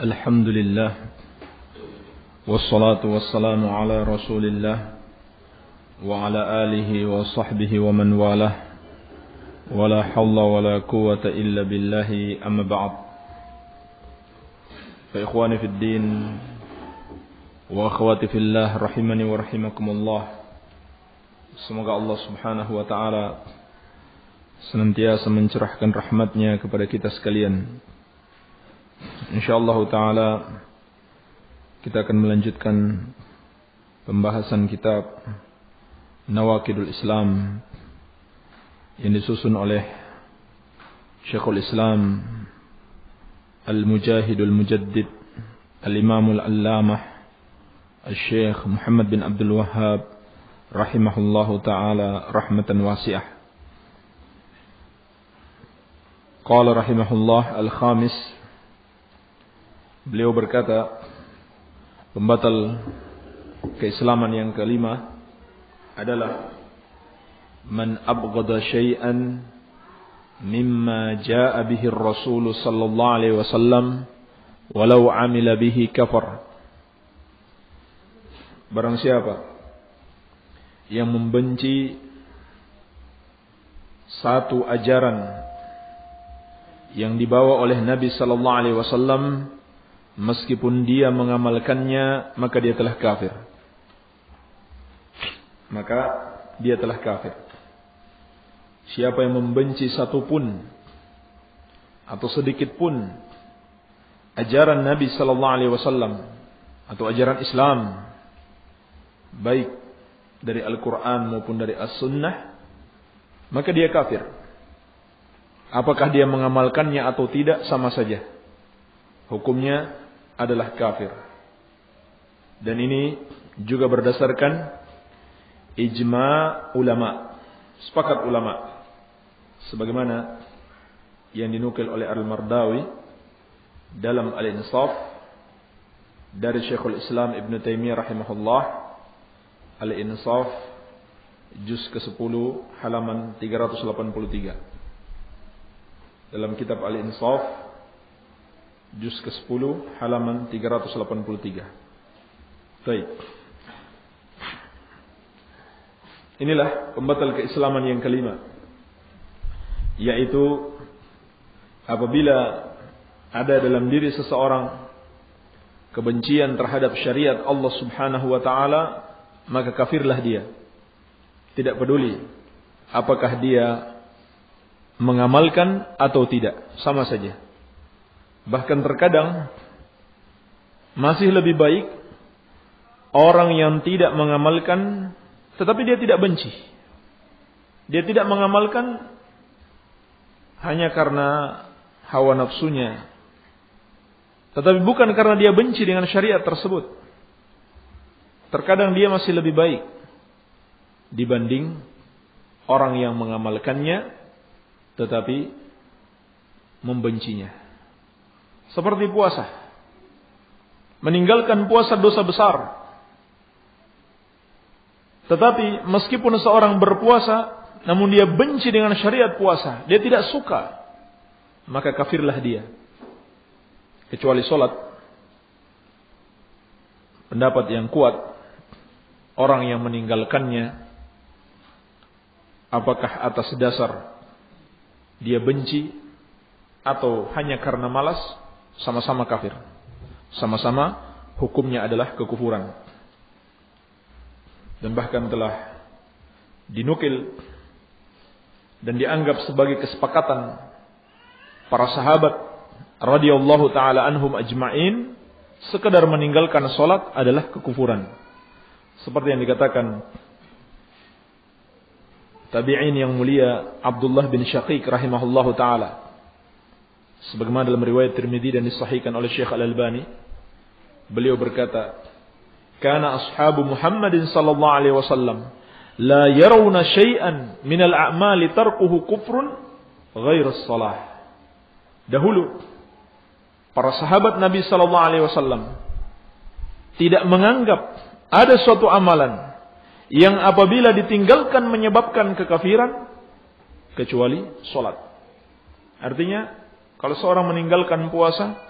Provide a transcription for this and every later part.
الحمد لله والصلاة والسلام على رسول الله وعلى آله وصحبه ومن والاه ولا حول ولا قوة إلا بالله أما بعد فإخواني في الدين وأخواتي في الله رحمني ورحمكم الله Semoga Allah subhanahu wa ta'ala senantiasa mencurahkan rahmatnya kepada kita sekalian. InsyaAllah ta'ala kita akan melanjutkan pembahasan kitab Nawakidul Islam yang disusun oleh Syekhul Islam Al-Mujahidul Mujaddid Al-Imamul Allamah Al-Syekh Muhammad bin Abdul Wahhab rahimahullahu taala rahmatan wasi'ah. Qala rahimahullah al-khamis Beliau berkata pembatal keislaman yang kelima adalah man abghada syai'an mimma jaa'a bihi ar-rasul sallallahu alaihi wasallam walau amila bihi kafar. Barang siapa yang membenci satu ajaran yang dibawa oleh Nabi sallallahu alaihi wasallam meskipun dia mengamalkannya maka dia telah kafir maka dia telah kafir siapa yang membenci satu pun atau sedikit pun ajaran Nabi sallallahu alaihi wasallam atau ajaran Islam baik dari Al-Quran maupun dari As-Sunnah, maka dia kafir. Apakah dia mengamalkannya atau tidak sama saja. Hukumnya adalah kafir. Dan ini juga berdasarkan ijma ulama, sepakat ulama. Sebagaimana yang dinukil oleh Al-Mardawi dalam Al-Insaf dari Syekhul Islam Ibn Taimiyah rahimahullah Al-Insaf juz ke-10 halaman 383. Dalam kitab Al-Insaf juz ke-10 halaman 383. Baik. Inilah pembatal keislaman yang kelima. Yaitu apabila ada dalam diri seseorang kebencian terhadap syariat Allah Subhanahu wa taala maka kafirlah dia. Tidak peduli apakah dia mengamalkan atau tidak, sama saja. Bahkan terkadang masih lebih baik orang yang tidak mengamalkan tetapi dia tidak benci. Dia tidak mengamalkan hanya karena hawa nafsunya. Tetapi bukan karena dia benci dengan syariat tersebut. Terkadang dia masih lebih baik dibanding orang yang mengamalkannya tetapi membencinya. Seperti puasa. Meninggalkan puasa dosa besar. Tetapi meskipun seorang berpuasa namun dia benci dengan syariat puasa, dia tidak suka, maka kafirlah dia. Kecuali solat. Pendapat yang kuat orang yang meninggalkannya apakah atas dasar dia benci atau hanya karena malas sama-sama kafir. Sama-sama hukumnya adalah kekufuran. Dan bahkan telah dinukil dan dianggap sebagai kesepakatan para sahabat radhiyallahu taala anhum ajma'in sekedar meninggalkan salat adalah kekufuran. Seperti yang dikatakan tabi'in yang mulia Abdullah bin Syaqiq rahimahullahu taala. Sebagaimana dalam riwayat Tirmidzi dan disahihkan oleh Syekh Al-Albani, beliau berkata, "Kana ashabu Muhammadin sallallahu alaihi wasallam la yarawna syai'an min al-a'mali tarkuhu kufrun ghair as-salah." Dahulu para sahabat Nabi sallallahu alaihi wasallam tidak menganggap ada suatu amalan yang apabila ditinggalkan menyebabkan kekafiran kecuali solat. Artinya kalau seorang meninggalkan puasa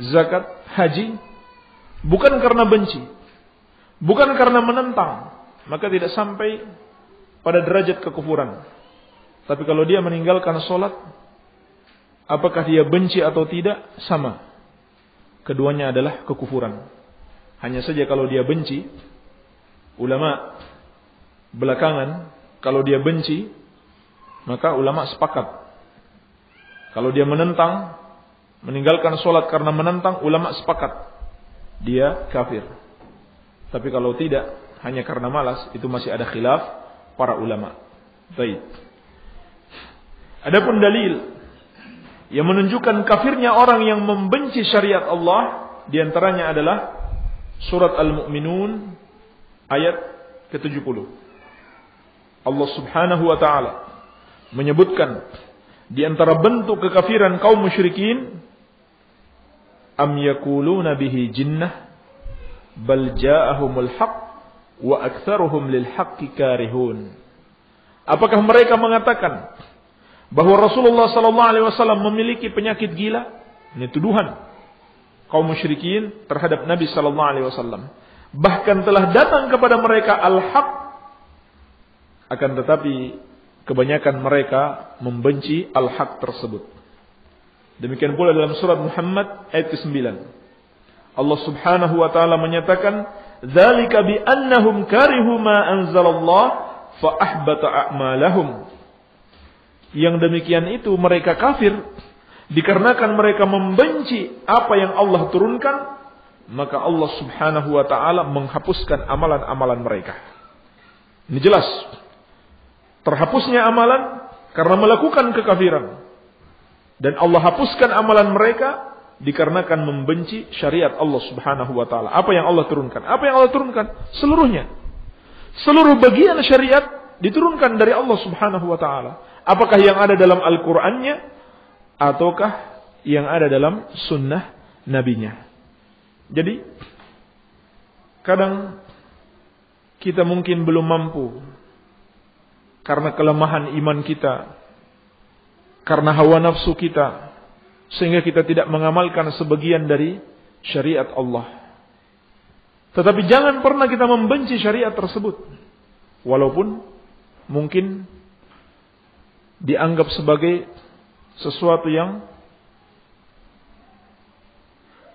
zakat, haji bukan karena benci, bukan karena menentang, maka tidak sampai pada derajat kekufuran. Tapi kalau dia meninggalkan solat, apakah dia benci atau tidak? Sama. Keduanya adalah kekufuran. Hanya saja kalau dia benci, ulama belakangan kalau dia benci, maka ulama sepakat. Kalau dia menentang, meninggalkan solat karena menentang, ulama sepakat. Dia kafir. Tapi kalau tidak, hanya karena malas, itu masih ada khilaf para ulama. Baik. Adapun dalil yang menunjukkan kafirnya orang yang membenci syariat Allah di antaranya adalah surat Al-Mu'minun ayat ke-70. Allah Subhanahu wa taala menyebutkan di antara bentuk kekafiran kaum musyrikin am yakuluna bihi jinnah bal ja'ahumul haqq wa aktsaruhum lil haqqi karihun. Apakah mereka mengatakan bahwa Rasulullah sallallahu alaihi wasallam memiliki penyakit gila? Ini tuduhan kaum musyrikin terhadap Nabi sallallahu alaihi wasallam. Bahkan telah datang kepada mereka al-haq akan tetapi kebanyakan mereka membenci al-haq tersebut. Demikian pula dalam surat Muhammad ayat ke-9. Allah Subhanahu wa taala menyatakan, "Dzalika bi annahum karihu ma anzalallah fa ahbata a'malahum." Yang demikian itu mereka kafir dikarenakan mereka membenci apa yang Allah turunkan, maka Allah Subhanahu wa taala menghapuskan amalan-amalan mereka. Ini jelas. Terhapusnya amalan karena melakukan kekafiran. Dan Allah hapuskan amalan mereka dikarenakan membenci syariat Allah Subhanahu wa taala. Apa yang Allah turunkan? Apa yang Allah turunkan? Seluruhnya. Seluruh bagian syariat diturunkan dari Allah Subhanahu wa taala. Apakah yang ada dalam Al-Qur'annya ataukah yang ada dalam sunnah nabinya. Jadi kadang kita mungkin belum mampu karena kelemahan iman kita, karena hawa nafsu kita, sehingga kita tidak mengamalkan sebagian dari syariat Allah. Tetapi jangan pernah kita membenci syariat tersebut. Walaupun mungkin dianggap sebagai sesuatu yang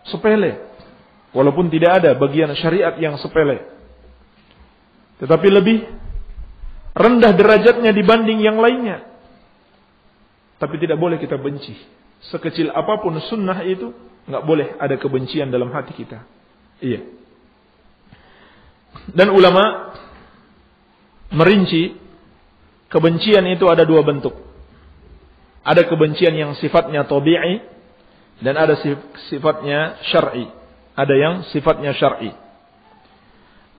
sepele. Walaupun tidak ada bagian syariat yang sepele. Tetapi lebih rendah derajatnya dibanding yang lainnya. Tapi tidak boleh kita benci sekecil apa pun sunnah itu nggak boleh ada kebencian dalam hati kita. Iya. Dan ulama merinci kebencian itu ada dua bentuk. Ada kebencian yang sifatnya tabi'i dan ada sifatnya syar'i. Ada yang sifatnya syar'i.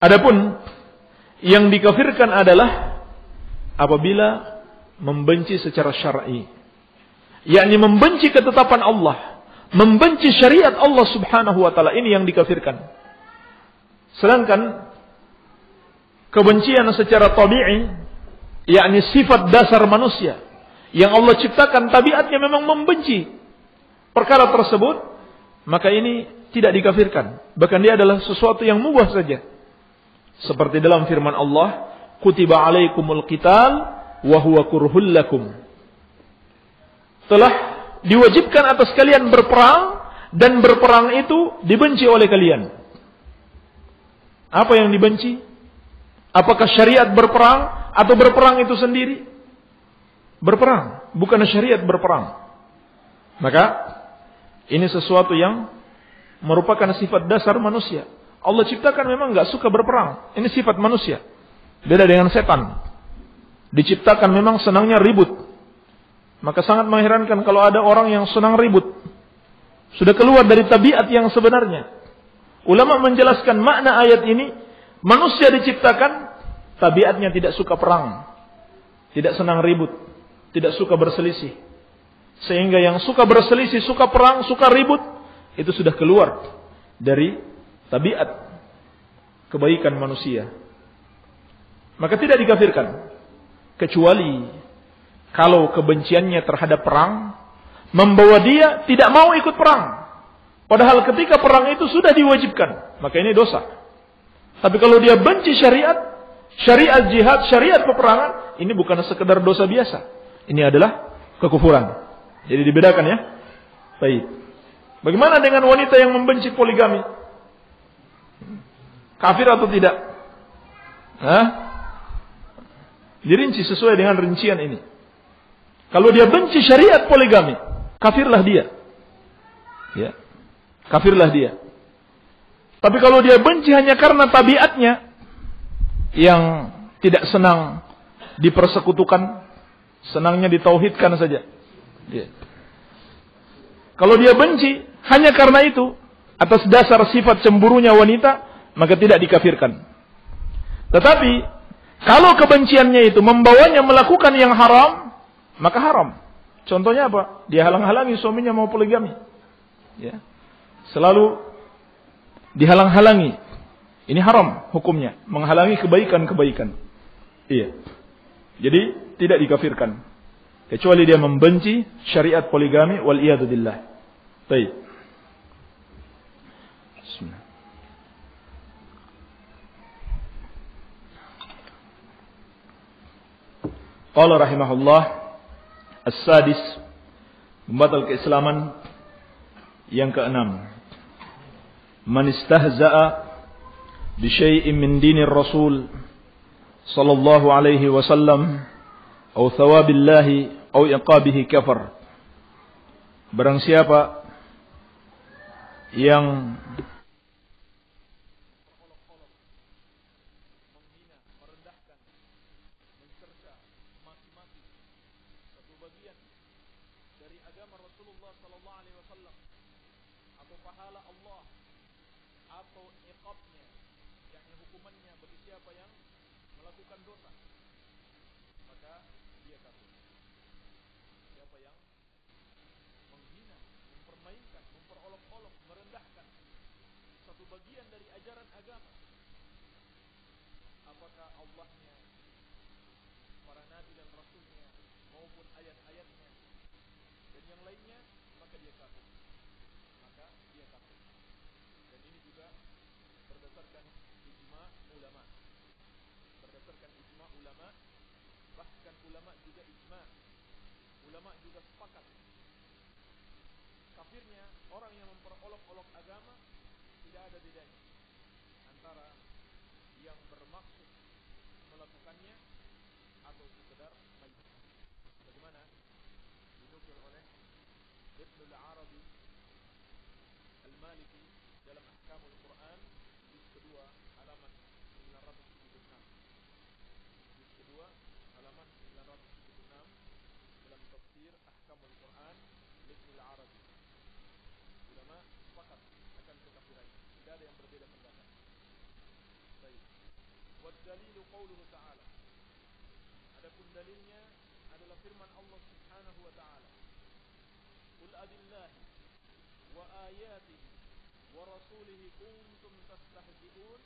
Adapun yang dikafirkan adalah apabila membenci secara syar'i yakni membenci ketetapan Allah, membenci syariat Allah Subhanahu wa taala ini yang dikafirkan. Sedangkan kebencian secara tabi'i yakni sifat dasar manusia yang Allah ciptakan tabiatnya memang membenci perkara tersebut, maka ini tidak dikafirkan. Bahkan dia adalah sesuatu yang mubah saja. Seperti dalam firman Allah, "Kutiba alaikumul qital wa huwa kurhul lakum." telah diwajibkan atas kalian berperang dan berperang itu dibenci oleh kalian. Apa yang dibenci? Apakah syariat berperang atau berperang itu sendiri? Berperang, bukan syariat berperang. Maka ini sesuatu yang merupakan sifat dasar manusia. Allah ciptakan memang nggak suka berperang. Ini sifat manusia. Beda dengan setan. Diciptakan memang senangnya ribut. Maka sangat mengherankan kalau ada orang yang senang ribut. Sudah keluar dari tabiat yang sebenarnya. Ulama menjelaskan makna ayat ini. Manusia diciptakan, tabiatnya tidak suka perang. Tidak senang ribut. Tidak suka berselisih. Sehingga yang suka berselisih, suka perang, suka ribut. Itu sudah keluar dari tabiat kebaikan manusia. Maka tidak dikafirkan. Kecuali kalau kebenciannya terhadap perang membawa dia tidak mau ikut perang. Padahal ketika perang itu sudah diwajibkan, maka ini dosa. Tapi kalau dia benci syariat, syariat jihad, syariat peperangan, ini bukan sekedar dosa biasa. Ini adalah kekufuran. Jadi dibedakan ya. Baik. Bagaimana dengan wanita yang membenci poligami? Kafir atau tidak? Hah? Dirinci sesuai dengan rincian ini. Kalau dia benci syariat poligami, kafirlah dia. Ya. Kafirlah dia. Tapi kalau dia benci hanya karena tabiatnya yang tidak senang dipersekutukan, senangnya ditauhidkan saja. Ya. Kalau dia benci hanya karena itu, atas dasar sifat cemburunya wanita, maka tidak dikafirkan. Tetapi kalau kebenciannya itu membawanya melakukan yang haram, maka haram. Contohnya apa? Dia halang-halangi suaminya mau poligami. Ya. Selalu dihalang-halangi. Ini haram hukumnya, menghalangi kebaikan-kebaikan. Iya. Jadi tidak dikafirkan. Kecuali dia membenci syariat poligami wal iyadu billah. Baik. Qala rahimahullah As-sadis Membatal keislaman Yang keenam. Man istahza'a Bisyai'in min dinir rasul Sallallahu alaihi wasallam Au thawabillahi Au iqabihi kafar. Barang siapa Yang العلماء ابن العربي المالكي dalam ahkam Al-Quran juz kedua halaman 976 juz kedua halaman 976 dalam tafsir ahkam Al-Quran Ibn Al-Arabi ulama sepakat akan kekafirannya tidak ada yang berbeda pendapat baik والدليل قوله تعالى adapun dalilnya adalah firman Allah Subhanahu wa taala. Qul adillahi wa ayatihi wa rasulihi kuntum tastahzi'un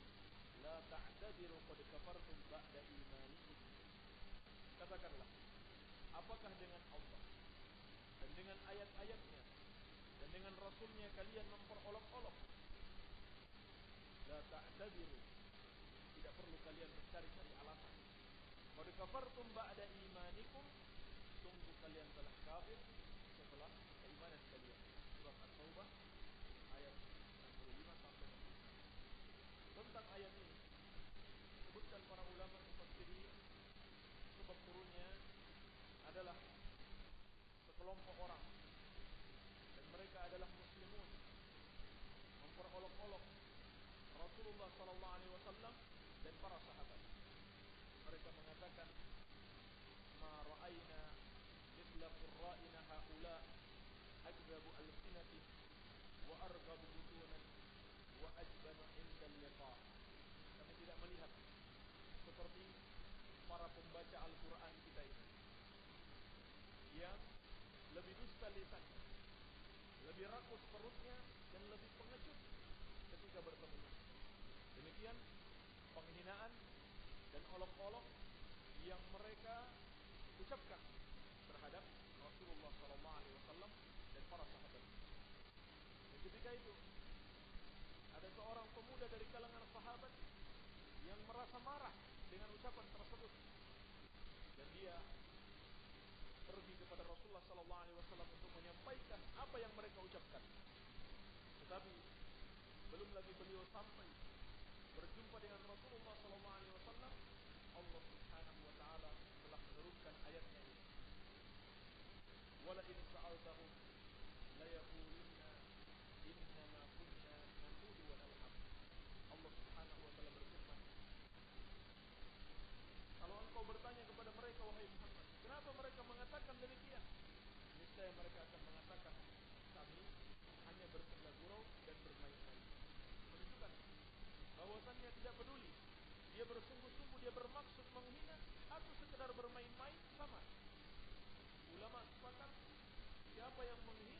la ta'tadiru qad kafartum ba'da imanikum. Katakanlah, apakah dengan Allah dan dengan ayat-ayatnya dan dengan rasulnya kalian memperolok-olok? La ta'tadiru tidak perlu kalian mencari-cari alasan. Qad kafartum ba'da imanikum sungguh kalian telah kafir setelah keimanan kalian. At-Taubah ayat 65 sampai 66. Tentang ayat ini sebutkan para ulama mufassirin sebab turunnya adalah sekelompok orang dan mereka adalah muslimun memperolok-olok Rasulullah sallallahu alaihi wasallam dan para sahabat. Mereka mengatakan ma ra'aina قول قرائنا هؤلاء أكذب ألسنته وأرغب بطونا وأجبن عند اللقاء kami tidak melihat seperti para pembaca Al-Quran kita ini yang lebih dusta lisannya lebih rakus perutnya dan lebih pengecut ketika bertemu demikian penghinaan dan olok-olok yang mereka ucapkan. Ketika itu ada seorang pemuda dari kalangan sahabat yang merasa marah dengan ucapan tersebut dan dia pergi kepada Rasulullah sallallahu alaihi wasallam untuk menyampaikan apa yang mereka ucapkan. Tetapi belum lagi beliau sampai berjumpa dengan Rasulullah sallallahu alaihi wasallam, Allah Subhanahu wa taala telah menurunkan ayatnya ini. Wala in sa'altahum la yaqulunna innama kunna naqulu wa nal'ab. Allah Subhanahu wa taala berfirman, kalau engkau bertanya kepada mereka wahai Muhammad, kenapa mereka mengatakan demikian? Niscaya mereka akan mengatakan kami hanya bersenda gurau dan bermain-main. Menunjukkan bahwasannya tidak peduli. Dia bersungguh-sungguh, dia bermaksud menghina atau sekedar bermain-main sama. Ulama sepakat siapa yang menghina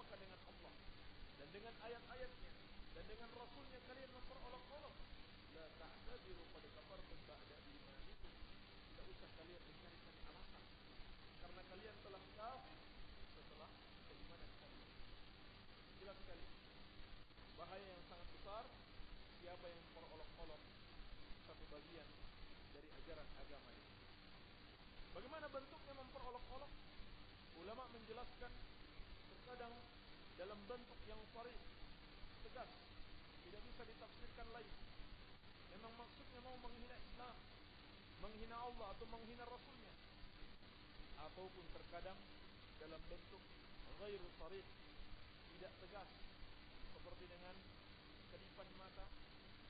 apakah dengan Allah dan dengan ayat-ayatnya dan dengan rasulnya kalian memperolok-olok? La ta'tadiru qad kafartum ba'da imanikum. Tidak usah kalian mencari-cari alasan karena kalian telah kafir setelah keimanan kalian. Jelas sekali. Bahaya yang sangat besar siapa yang memperolok-olok satu bagian dari ajaran agama ini. Bagaimana bentuknya memperolok-olok? Ulama menjelaskan terkadang bentuk yang sharih, tegas, tidak bisa ditafsirkan lain. Memang maksudnya mau menghina Islam, menghina Allah atau menghina Rasulnya. Ataupun terkadang dalam bentuk ghairu sharih, tidak tegas, seperti dengan kedipan mata,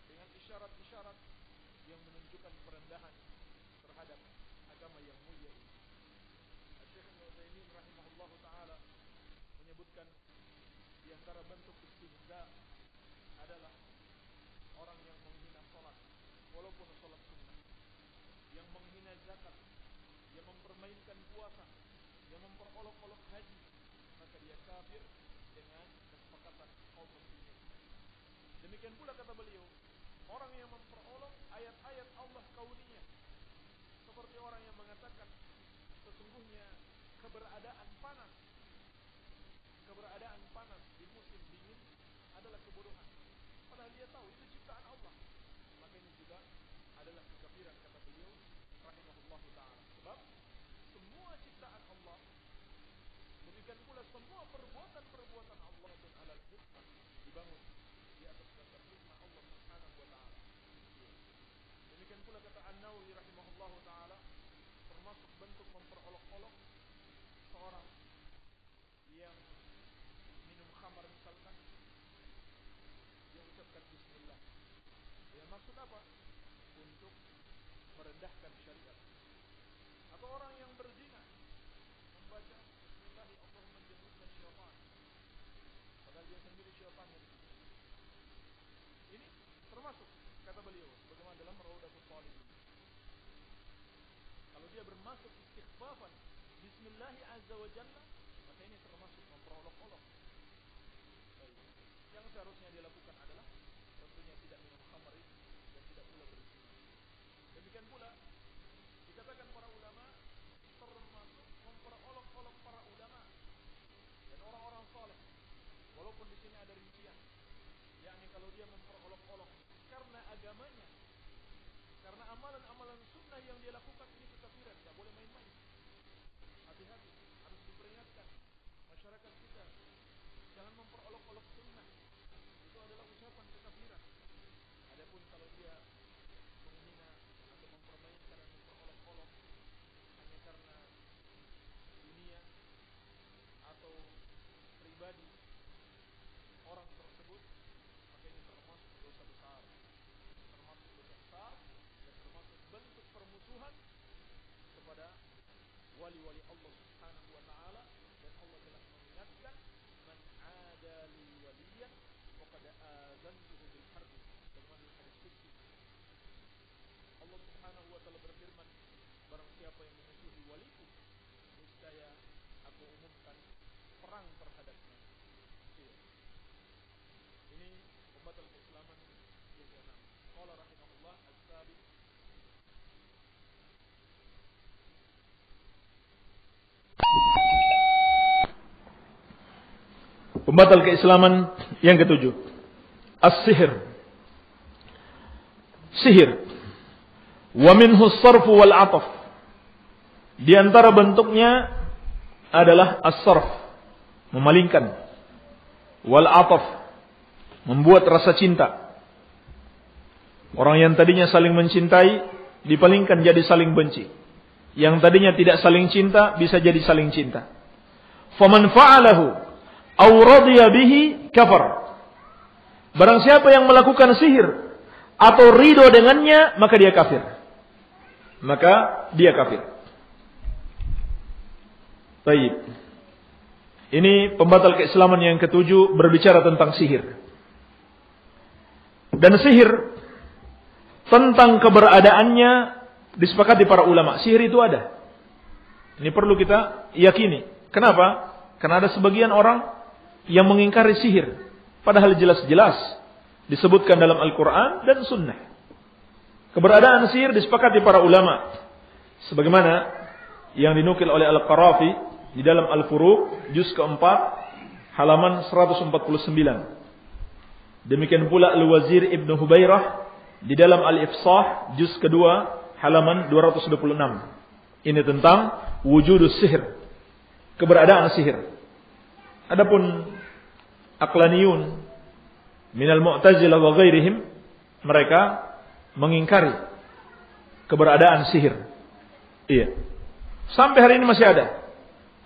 dengan isyarat-isyarat yang menunjukkan perendahan terhadap agama yang mulia ini. Syekh Al-Utsaimin rahimahullahu taala menyebutkan antara bentuk istihza adalah orang yang menghina salat walaupun salat sunnah, yang menghina zakat, yang mempermainkan puasa, yang memperolok-olok haji, maka dia kafir dengan kesepakatan kaum muslimin. Demikian pula kata beliau, orang yang memperolok ayat-ayat Allah kauniyah seperti orang yang mengatakan sesungguhnya keberadaan panas di musim dingin adalah kebodohan. Padahal dia tahu itu ciptaan Allah. Maka ini juga adalah kekafiran kata beliau rahimahullah taala. Sebab semua ciptaan Allah demikian pula semua perbuatan-perbuatan Allah dan alal hikmah dibangun di atas dasar hikmah Allah Subhanahu wa taala. Demikian pula kata An-Nawawi rahimahullahu taala termasuk bentuk memperolok-olok seorang yang minum khamar misalkan dia ucapkan bismillah. Ya maksud apa? Untuk merendahkan syariat. Atau orang yang berzina membaca bismillah Allah menjemputkan syaitan. Padahal dia sendiri syaitan Ini termasuk kata beliau bagaimana dalam Raudatul Talibin. Kalau dia bermasuk istighfafan Bismillah Azza wa Jalla maka ini termasuk memperolok-olok. Yang seharusnya dia lakukan kalau dia memperolok-olok karena agamanya, karena amalan-amalan sunnah yang dia lakukan ini kekafiran, tidak boleh main-main. Hati-hati, harus diperingatkan masyarakat kita jangan memperolok-olok wali-wali Allah Subhanahu wa taala dan Allah telah mengingatkan man ada li waliyan faqad azantuhu bil harb bagaimana hadis qudsi Allah Subhanahu wa taala berfirman barang siapa yang memusuhi waliku niscaya aku umumkan perang terhadapnya. Iya. Ini pembatal keislaman yang keenam. Qala rahimahullah as-sabi Pembatal keislaman yang ketujuh. As-sihir. Sihir. Wa minhu sarfu wal ataf. Di antara bentuknya adalah as-sarf. Memalingkan. Wal ataf. Membuat rasa cinta. Orang yang tadinya saling mencintai, dipalingkan jadi saling benci. Yang tadinya tidak saling cinta, bisa jadi saling cinta. Faman fa'alahu au radiya bihi kafar. Barang siapa yang melakukan sihir atau ridho dengannya, maka dia kafir. Maka dia kafir. Baik. Ini pembatal keislaman yang ketujuh berbicara tentang sihir. Dan sihir tentang keberadaannya disepakati para ulama. Sihir itu ada. Ini perlu kita yakini. Kenapa? Karena ada sebagian orang yang mengingkari sihir. Padahal jelas-jelas disebutkan dalam Al-Quran dan Sunnah. Keberadaan sihir disepakati para ulama. Sebagaimana yang dinukil oleh Al-Qarafi di dalam Al-Furuq juz keempat halaman 149. Demikian pula Al-Wazir Ibnu Hubairah di dalam Al-Ifsah juz kedua halaman 226. Ini tentang wujudus sihir. Keberadaan sihir. Adapun aklaniyun minal mu'tazilah wa ghairihim mereka mengingkari keberadaan sihir. Iya. Sampai hari ini masih ada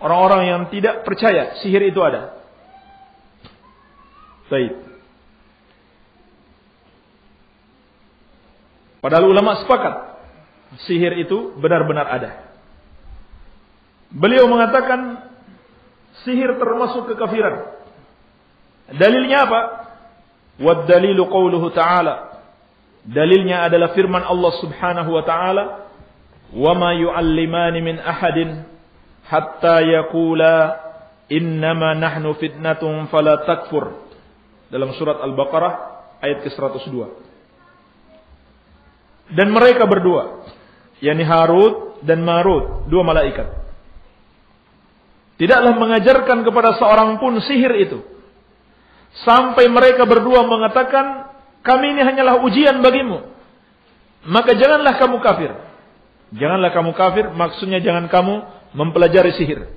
orang-orang yang tidak percaya sihir itu ada. Baik. Padahal ulama sepakat sihir itu benar-benar ada. Beliau mengatakan sihir termasuk kekafiran. Dalilnya apa? Wad dalilu qauluhu ta'ala. Dalilnya adalah firman Allah Subhanahu wa taala, "Wa ma yu'allimani min ahadin hatta yaqula innama nahnu fitnatun fala takfur." Dalam surat Al-Baqarah ayat ke-102. Dan mereka berdua, yakni Harut dan Marut, dua malaikat Tidaklah mengajarkan kepada seorang pun sihir itu. Sampai mereka berdua mengatakan, kami ini hanyalah ujian bagimu. Maka janganlah kamu kafir. Janganlah kamu kafir, maksudnya jangan kamu mempelajari sihir.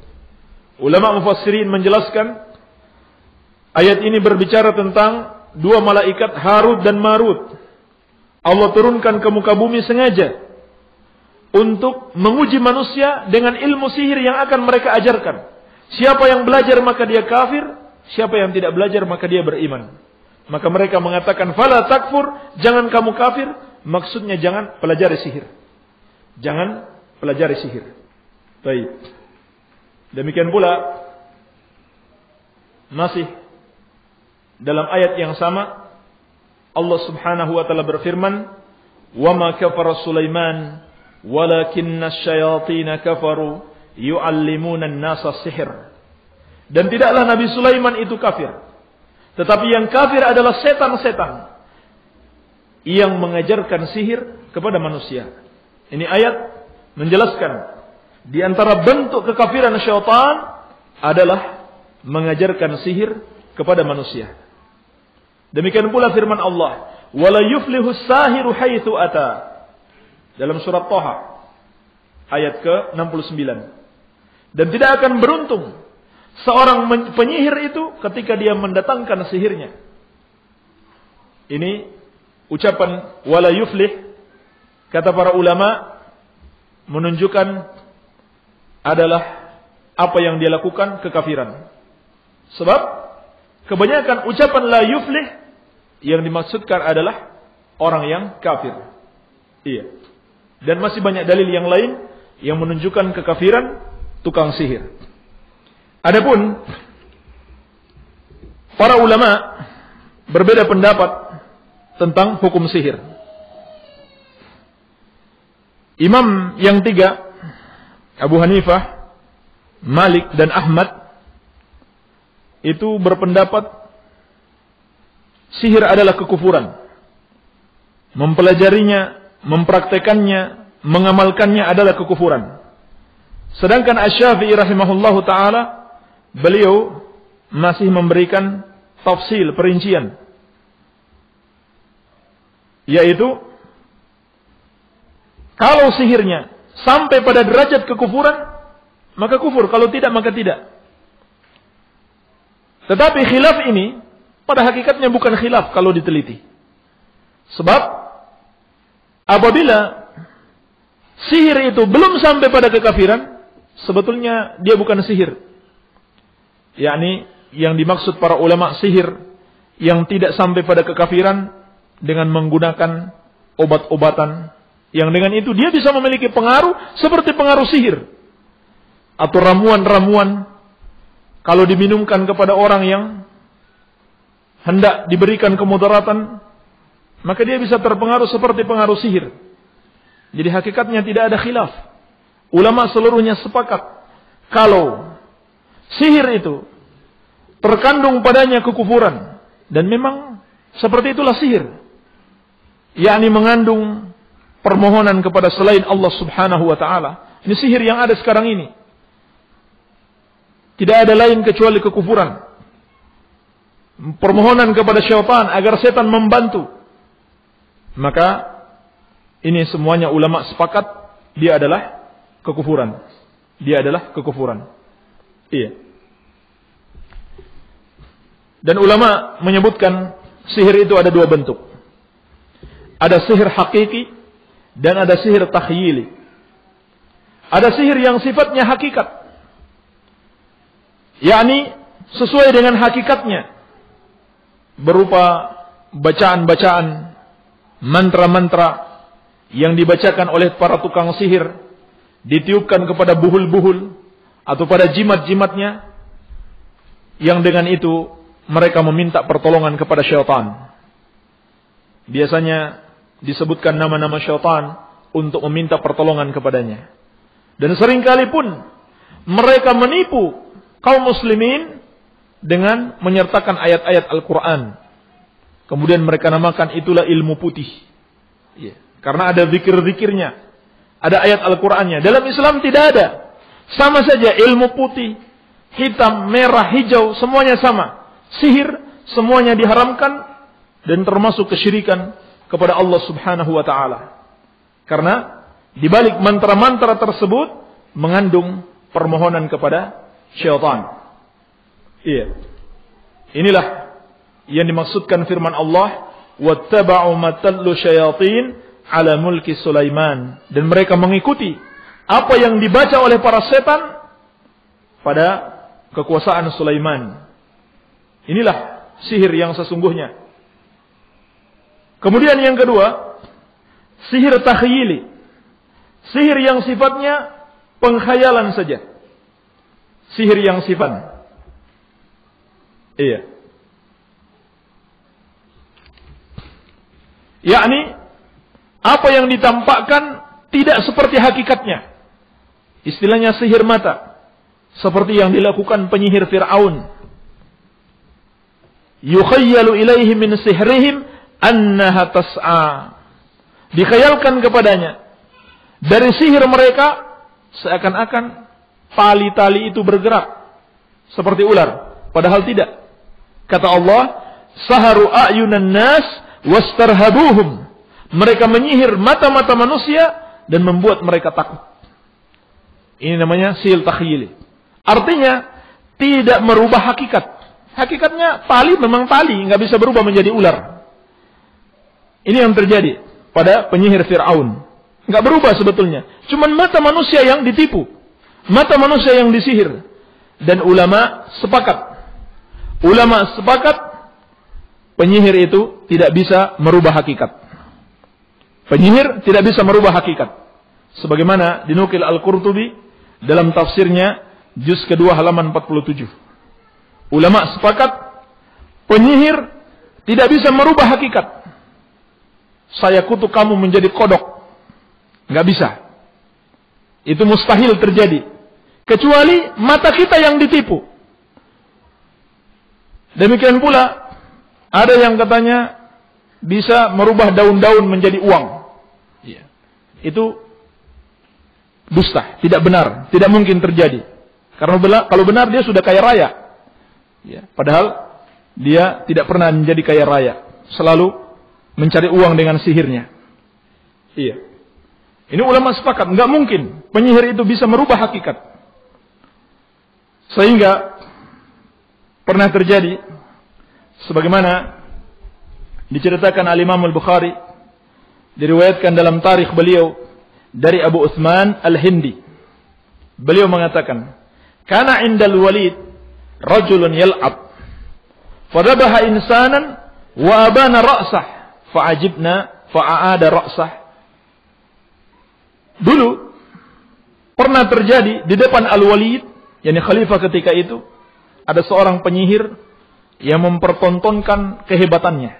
Ulama mufassirin menjelaskan, ayat ini berbicara tentang dua malaikat Harut dan Marut. Allah turunkan ke muka bumi sengaja untuk menguji manusia dengan ilmu sihir yang akan mereka ajarkan. Siapa yang belajar maka dia kafir, siapa yang tidak belajar maka dia beriman. Maka mereka mengatakan fala takfur, jangan kamu kafir, maksudnya jangan pelajari sihir. Jangan pelajari sihir. Baik. Demikian pula masih dalam ayat yang sama Allah Subhanahu wa taala berfirman, "Wa ma kafara Sulaiman walakinna asyayatin kafaru yu'allimuna nasa sihir. Dan tidaklah Nabi Sulaiman itu kafir. Tetapi yang kafir adalah setan-setan yang mengajarkan sihir kepada manusia. Ini ayat menjelaskan di antara bentuk kekafiran syaitan adalah mengajarkan sihir kepada manusia. Demikian pula firman Allah, "Wala yuflihu sahiru haitsu ata." Dalam surat Thaha ayat ke-69. Dan tidak akan beruntung seorang penyihir itu ketika dia mendatangkan sihirnya. Ini ucapan wala yuflih kata para ulama menunjukkan adalah apa yang dia lakukan kekafiran. Sebab kebanyakan ucapan la yuflih yang dimaksudkan adalah orang yang kafir. Iya. Dan masih banyak dalil yang lain yang menunjukkan kekafiran tukang sihir. Adapun para ulama berbeda pendapat tentang hukum sihir. Imam yang tiga, Abu Hanifah, Malik dan Ahmad itu berpendapat sihir adalah kekufuran. Mempelajarinya, mempraktekannya, mengamalkannya adalah kekufuran. Sedangkan Asy-Syafi'i rahimahullahu taala beliau masih memberikan tafsil, perincian. Yaitu kalau sihirnya sampai pada derajat kekufuran, maka kufur. Kalau tidak, maka tidak. Tetapi khilaf ini pada hakikatnya bukan khilaf kalau diteliti. Sebab apabila sihir itu belum sampai pada kekafiran, sebetulnya dia bukan sihir. Yakni yang dimaksud para ulama sihir yang tidak sampai pada kekafiran dengan menggunakan obat-obatan yang dengan itu dia bisa memiliki pengaruh seperti pengaruh sihir atau ramuan-ramuan kalau diminumkan kepada orang yang hendak diberikan kemudaratan, maka dia bisa terpengaruh seperti pengaruh sihir. Jadi hakikatnya tidak ada khilaf. Ulama seluruhnya sepakat kalau sihir itu terkandung padanya kekufuran dan memang seperti itulah sihir. yakni mengandung permohonan kepada selain Allah Subhanahu wa taala. Ini sihir yang ada sekarang ini. Tidak ada lain kecuali kekufuran. Permohonan kepada syaitan agar setan membantu. Maka ini semuanya ulama sepakat dia adalah kekufuran. Dia adalah kekufuran. Iya. Dan ulama menyebutkan sihir itu ada dua bentuk. Ada sihir hakiki dan ada sihir takhyili. Ada sihir yang sifatnya hakikat yakni sesuai dengan hakikatnya berupa bacaan-bacaan mantra-mantra yang dibacakan oleh para tukang sihir ditiupkan kepada buhul-buhul atau pada jimat-jimatnya yang dengan itu mereka meminta pertolongan kepada syaitan. Biasanya disebutkan nama-nama syaitan untuk meminta pertolongan kepadanya. Dan sering kali pun mereka menipu kaum muslimin dengan menyertakan ayat-ayat Al-Quran. Kemudian mereka namakan itulah ilmu putih. Ya. Karena ada zikir-zikirnya. Ada ayat Al-Qurannya. Dalam Islam tidak ada. Sama saja ilmu putih, hitam, merah, hijau, semuanya sama. Sihir, semuanya diharamkan dan termasuk kesyirikan kepada Allah Subhanahu wa taala. Karena di balik mantra-mantra tersebut mengandung permohonan kepada syaitan. Iya. Inilah yang dimaksudkan firman Allah, "Wattaba'u matallu syayatin ala mulki Sulaiman." Dan mereka mengikuti apa yang dibaca oleh para setan pada kekuasaan Sulaiman. Inilah sihir yang sesungguhnya. Kemudian yang kedua, sihir takhyili. Sihir yang sifatnya pengkhayalan saja sihir yang sifat. Iya. Yakni apa yang ditampakkan tidak seperti hakikatnya. Istilahnya sihir mata. Seperti yang dilakukan penyihir Fir'aun. Yukhayyalu ilaihi min sihrihim annaha tas'a. Dikhayalkan kepadanya. Dari sihir mereka seakan-akan tali-tali itu bergerak seperti ular. Padahal tidak. Kata Allah, saharu ayunan nas wastarhabuhum. Mereka menyihir mata-mata manusia dan membuat mereka takut. Ini namanya sil takhyili. Artinya tidak merubah hakikat. Hakikatnya tali memang tali, nggak bisa berubah menjadi ular. Ini yang terjadi pada penyihir Fir'aun. Nggak berubah sebetulnya. Cuman mata manusia yang ditipu mata manusia yang disihir. Dan ulama sepakat. Ulama sepakat penyihir itu tidak bisa merubah hakikat. Penyihir tidak bisa merubah hakikat. Sebagaimana dinukil Al-Qurtubi dalam tafsirnya juz kedua halaman 47. Ulama sepakat penyihir tidak bisa merubah hakikat. Saya kutuk kamu menjadi kodok. Nggak bisa. Itu mustahil terjadi. Kecuali mata kita yang ditipu. Demikian pula Ada yang katanya bisa merubah daun-daun menjadi uang. Iya. Itu dusta, tidak benar, tidak mungkin terjadi. Karena kalau benar dia sudah kaya raya. Ya, padahal dia tidak pernah menjadi kaya raya, selalu mencari uang dengan sihirnya. Iya. Ini ulama sepakat, nggak mungkin penyihir itu bisa merubah hakikat. Sehingga pernah terjadi sebagaimana diceritakan Al Imam Bukhari diriwayatkan dalam tarikh beliau dari Abu Uthman Al-Hindi. Beliau mengatakan, "Kana indal Walid rajulun yal'ab fadabaha insanan wa abana ra'sah fa'ajibna fa'aada ra'sah." Dulu pernah terjadi di depan Al-Walid, yakni khalifah ketika itu, ada seorang penyihir yang mempertontonkan kehebatannya.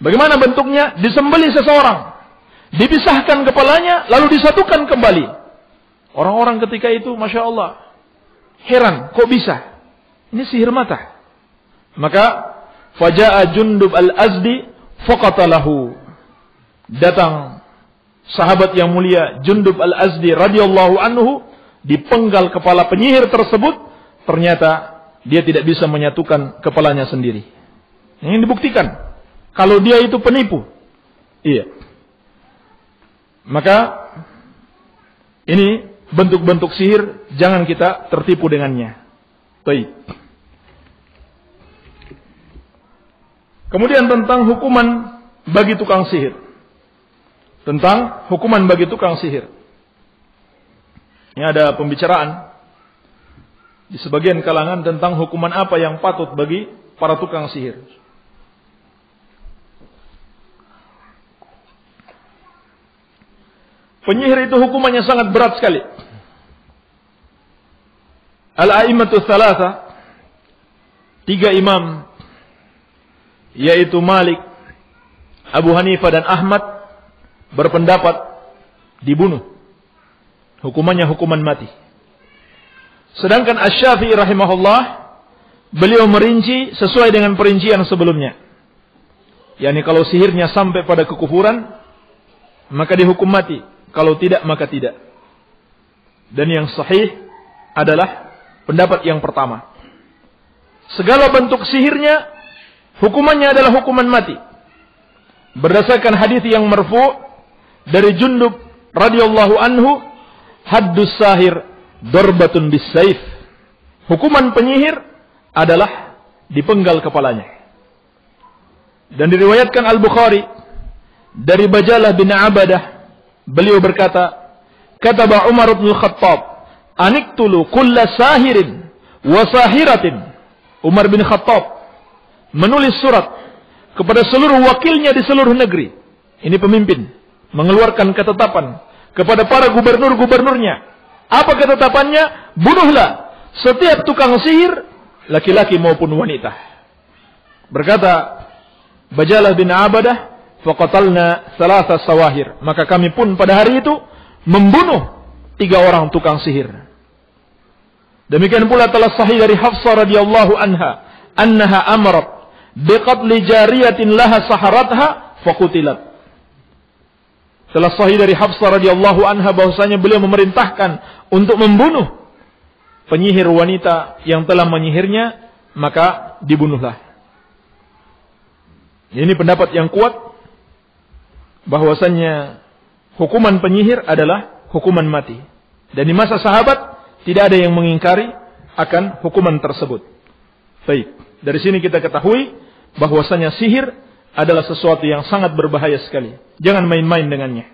Bagaimana bentuknya? Disembeli seseorang dipisahkan kepalanya, lalu disatukan kembali. Orang-orang ketika itu, masya Allah, heran, kok bisa? Ini sihir mata. Maka faja'a Jundub al-Azdi faqatalahu. Datang sahabat yang mulia Jundub al-Azdi radhiyallahu anhu dipenggal kepala penyihir tersebut, ternyata dia tidak bisa menyatukan kepalanya sendiri. Ini dibuktikan kalau dia itu penipu. Iya. Maka ini bentuk-bentuk sihir jangan kita tertipu dengannya. Baik. Kemudian tentang hukuman bagi tukang sihir. Tentang hukuman bagi tukang sihir. Ini ada pembicaraan di sebagian kalangan tentang hukuman apa yang patut bagi para tukang sihir. Penyihir itu hukumannya sangat berat sekali. Al-A'immatu Thalatha, tiga imam, yaitu Malik, Abu Hanifah dan Ahmad, berpendapat dibunuh. Hukumannya hukuman mati. Sedangkan Asy-Syafi'i rahimahullah, beliau merinci sesuai dengan perincian sebelumnya. Yani kalau sihirnya sampai pada kekufuran, maka dihukum mati. Kalau tidak maka tidak. Dan yang sahih adalah pendapat yang pertama. Segala bentuk sihirnya hukumannya adalah hukuman mati. Berdasarkan hadis yang marfu dari Jundub radhiyallahu anhu, haddus sahir darbatun bisaif. Hukuman penyihir adalah dipenggal kepalanya. Dan diriwayatkan Al-Bukhari dari Bajalah bin Abadah Beliau berkata, kata Umar bin Khattab, aniktulu kulla sahirin wa sahiratin. Umar bin Khattab menulis surat kepada seluruh wakilnya di seluruh negeri. Ini pemimpin mengeluarkan ketetapan kepada para gubernur-gubernurnya. Apa ketetapannya? Bunuhlah setiap tukang sihir laki-laki maupun wanita. Berkata Bajalah bin Abadah, Faqatalna salasa sawahir. Maka kami pun pada hari itu membunuh tiga orang tukang sihir. Demikian pula telah sahih dari Hafsah radhiyallahu anha, annaha amarat biqatli jariyatin laha saharatha faqutilat. Telah sahih dari Hafsah radhiyallahu anha bahwasanya beliau memerintahkan untuk membunuh penyihir wanita yang telah menyihirnya, maka dibunuhlah. Ini pendapat yang kuat bahwasannya hukuman penyihir adalah hukuman mati. Dan di masa sahabat tidak ada yang mengingkari akan hukuman tersebut. Baik, dari sini kita ketahui bahwasanya sihir adalah sesuatu yang sangat berbahaya sekali. Jangan main-main dengannya.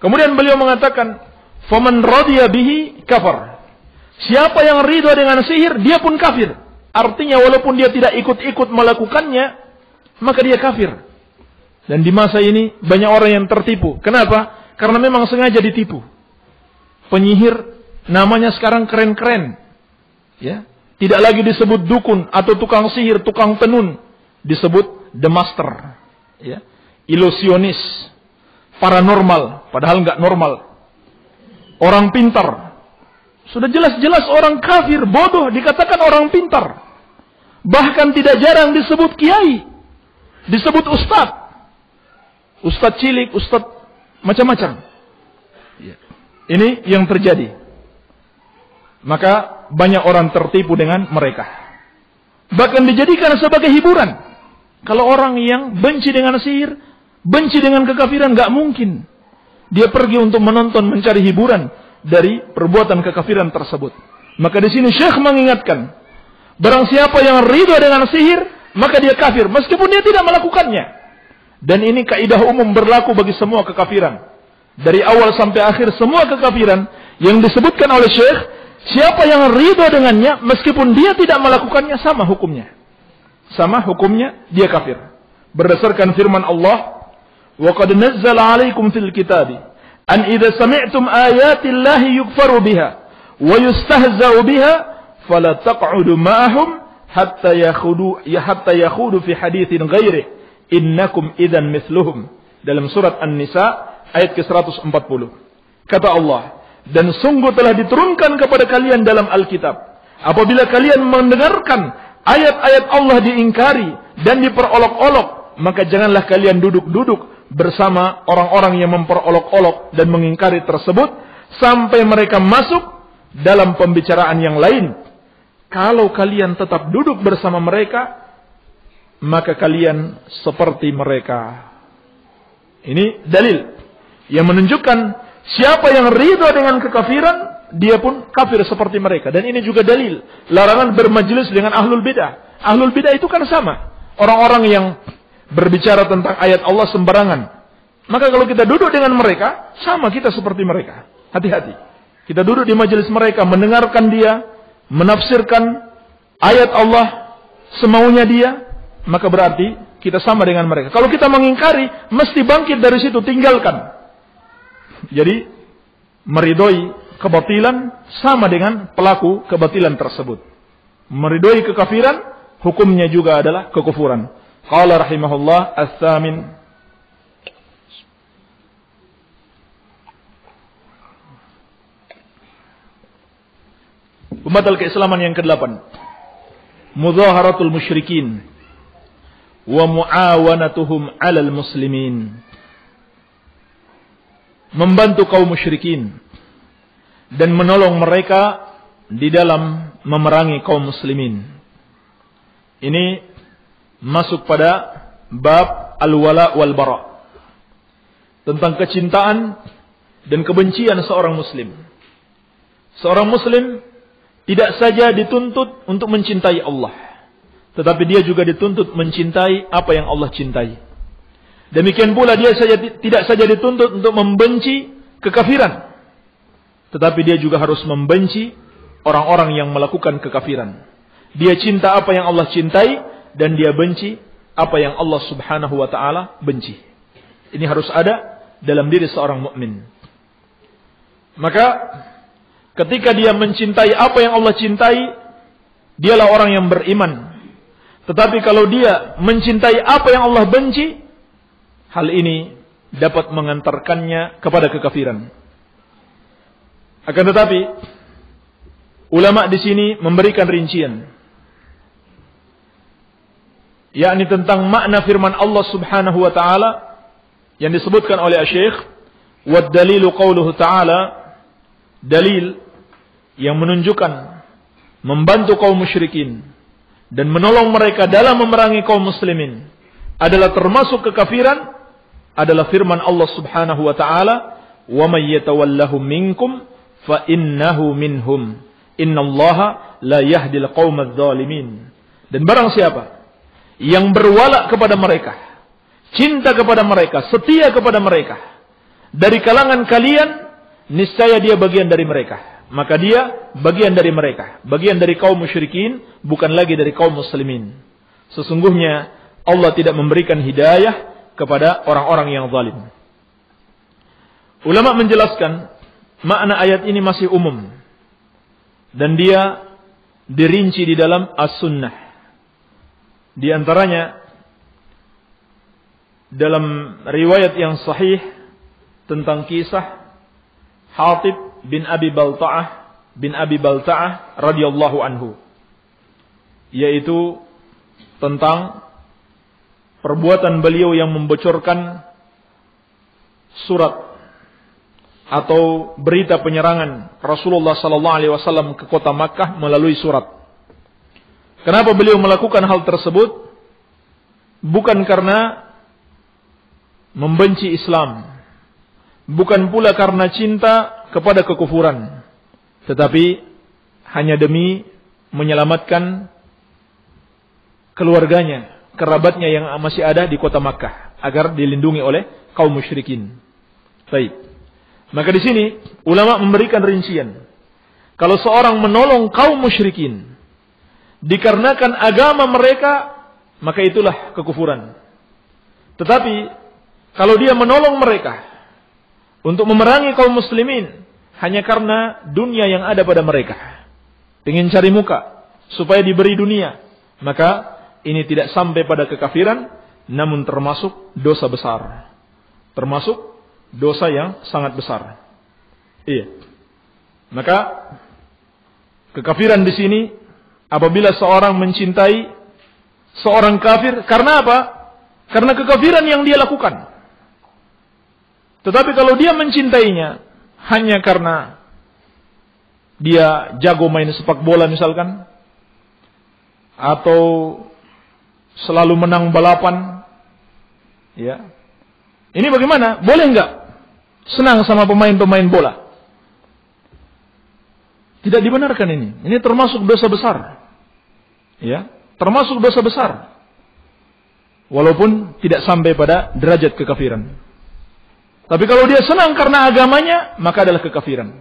Kemudian beliau mengatakan, "Faman radiya bihi kafar." Siapa yang ridho dengan sihir, dia pun kafir. Artinya walaupun dia tidak ikut-ikut melakukannya, maka dia kafir. Dan di masa ini banyak orang yang tertipu. Kenapa? Karena memang sengaja ditipu. Penyihir namanya sekarang keren-keren. Ya. Tidak lagi disebut dukun atau tukang sihir, tukang tenun. Disebut the master. Ya. Ilusionis. Paranormal. Padahal nggak normal. Orang pintar. Sudah jelas-jelas orang kafir, bodoh, dikatakan orang pintar. Bahkan tidak jarang disebut kiai. Disebut ustadz. Ustadz cilik, ustadz macam-macam. Ya. Ini yang terjadi. Maka banyak orang tertipu dengan mereka. Bahkan dijadikan sebagai hiburan. Kalau orang yang benci dengan sihir, benci dengan kekafiran, gak mungkin. Dia pergi untuk menonton, mencari hiburan dari perbuatan kekafiran tersebut. Maka di sini Syekh mengingatkan, barang siapa yang ridho dengan sihir, maka dia kafir meskipun dia tidak melakukannya. Dan ini kaidah umum berlaku bagi semua kekafiran. Dari awal sampai akhir semua kekafiran yang disebutkan oleh Syekh, siapa yang ridho dengannya meskipun dia tidak melakukannya sama hukumnya. Sama hukumnya dia kafir. Berdasarkan firman Allah, "Wa qad nazzala 'alaikum fil kitabi an idza sami'tum ayati Allahi yukfaru biha wa yustahza'u biha fala taq'udu ma'ahum hatta yakhudu ya hatta yakhudu fi haditsin ghairi innakum idzan mithluhum dalam surat An-Nisa ayat ke-140 kata Allah dan sungguh telah diturunkan kepada kalian dalam Alkitab apabila kalian mendengarkan ayat-ayat Allah diingkari dan diperolok-olok maka janganlah kalian duduk-duduk bersama orang-orang yang memperolok-olok dan mengingkari tersebut sampai mereka masuk dalam pembicaraan yang lain. Kalau kalian tetap duduk bersama mereka, maka kalian seperti mereka. Ini dalil yang menunjukkan siapa yang ridho dengan kekafiran, dia pun kafir seperti mereka. Dan ini juga dalil larangan bermajelis dengan ahlul bidah. Ahlul bidah itu kan sama. Orang-orang yang berbicara tentang ayat Allah sembarangan. Maka kalau kita duduk dengan mereka, sama kita seperti mereka. Hati-hati. Kita duduk di majelis mereka, mendengarkan dia, menafsirkan ayat Allah semaunya dia, maka berarti kita sama dengan mereka. Kalau kita mengingkari, mesti bangkit dari situ, tinggalkan. Jadi, meridoi kebatilan sama dengan pelaku kebatilan tersebut. Meridoi kekafiran, hukumnya juga adalah kekufuran. Qala rahimahullah as-samin Pembatal keislaman yang kedelapan. Mudhaharatul musyrikin. Wa muawanatuhum alal muslimin. Membantu kaum musyrikin. Dan menolong mereka di dalam memerangi kaum muslimin. Ini masuk pada bab al-wala wal bara. Tentang kecintaan dan kebencian seorang muslim. Seorang muslim tidak saja dituntut untuk mencintai Allah, tetapi dia juga dituntut mencintai apa yang Allah cintai. Demikian pula dia saja tidak saja dituntut untuk membenci kekafiran, tetapi dia juga harus membenci orang-orang yang melakukan kekafiran. Dia cinta apa yang Allah cintai dan dia benci apa yang Allah Subhanahu wa taala benci. Ini harus ada dalam diri seorang mukmin. Maka Ketika dia mencintai apa yang Allah cintai, dialah orang yang beriman. Tetapi kalau dia mencintai apa yang Allah benci, hal ini dapat mengantarkannya kepada kekafiran. Akan tetapi, ulama di sini memberikan rincian. yakni tentang makna firman Allah Subhanahu wa taala yang disebutkan oleh Syekh wa dalilu qauluhu ta'ala dalil yang menunjukkan membantu kaum musyrikin dan menolong mereka dalam memerangi kaum muslimin adalah termasuk kekafiran adalah firman Allah Subhanahu wa taala wa may yatawallahu minkum fa innahu minhum innallaha la yahdil qaumadz zalimin dan barang siapa yang berwala kepada mereka cinta kepada mereka setia kepada mereka dari kalangan kalian niscaya dia bagian dari mereka. Maka dia bagian dari mereka. Bagian dari kaum musyrikin, bukan lagi dari kaum muslimin. Sesungguhnya Allah tidak memberikan hidayah kepada orang-orang yang zalim. Ulama menjelaskan makna ayat ini masih umum. Dan dia dirinci di dalam as-sunnah. Di antaranya dalam riwayat yang sahih tentang kisah Hatib bin Abi Balta'ah bin Abi Balta'ah radhiyallahu anhu yaitu tentang perbuatan beliau yang membocorkan surat atau berita penyerangan Rasulullah sallallahu alaihi wasallam ke kota Makkah melalui surat. Kenapa beliau melakukan hal tersebut? Bukan karena membenci Islam, bukan pula karena cinta kepada kekufuran, tetapi hanya demi menyelamatkan keluarganya, kerabatnya yang masih ada di kota Makkah agar dilindungi oleh kaum musyrikin. Baik. Maka di sini ulama memberikan rincian. Kalau seorang menolong kaum musyrikin dikarenakan agama mereka, maka itulah kekufuran. Tetapi kalau dia menolong mereka untuk memerangi kaum muslimin hanya karena dunia yang ada pada mereka, ingin cari muka supaya diberi dunia, maka ini tidak sampai pada kekafiran, namun termasuk dosa besar. Termasuk dosa yang sangat besar. Iya. Maka kekafiran di sini apabila seorang mencintai seorang kafir karena apa? Karena kekafiran yang dia lakukan. Tetapi kalau dia mencintainya hanya karena dia jago main sepak bola misalkan atau selalu menang balapan ya. Ini bagaimana? Boleh enggak senang sama pemain-pemain bola. Tidak dibenarkan ini. Ini termasuk dosa besar. Ya, termasuk dosa besar. Walaupun tidak sampai pada derajat kekafiran. Tapi kalau dia senang karena agamanya, maka adalah kekafiran.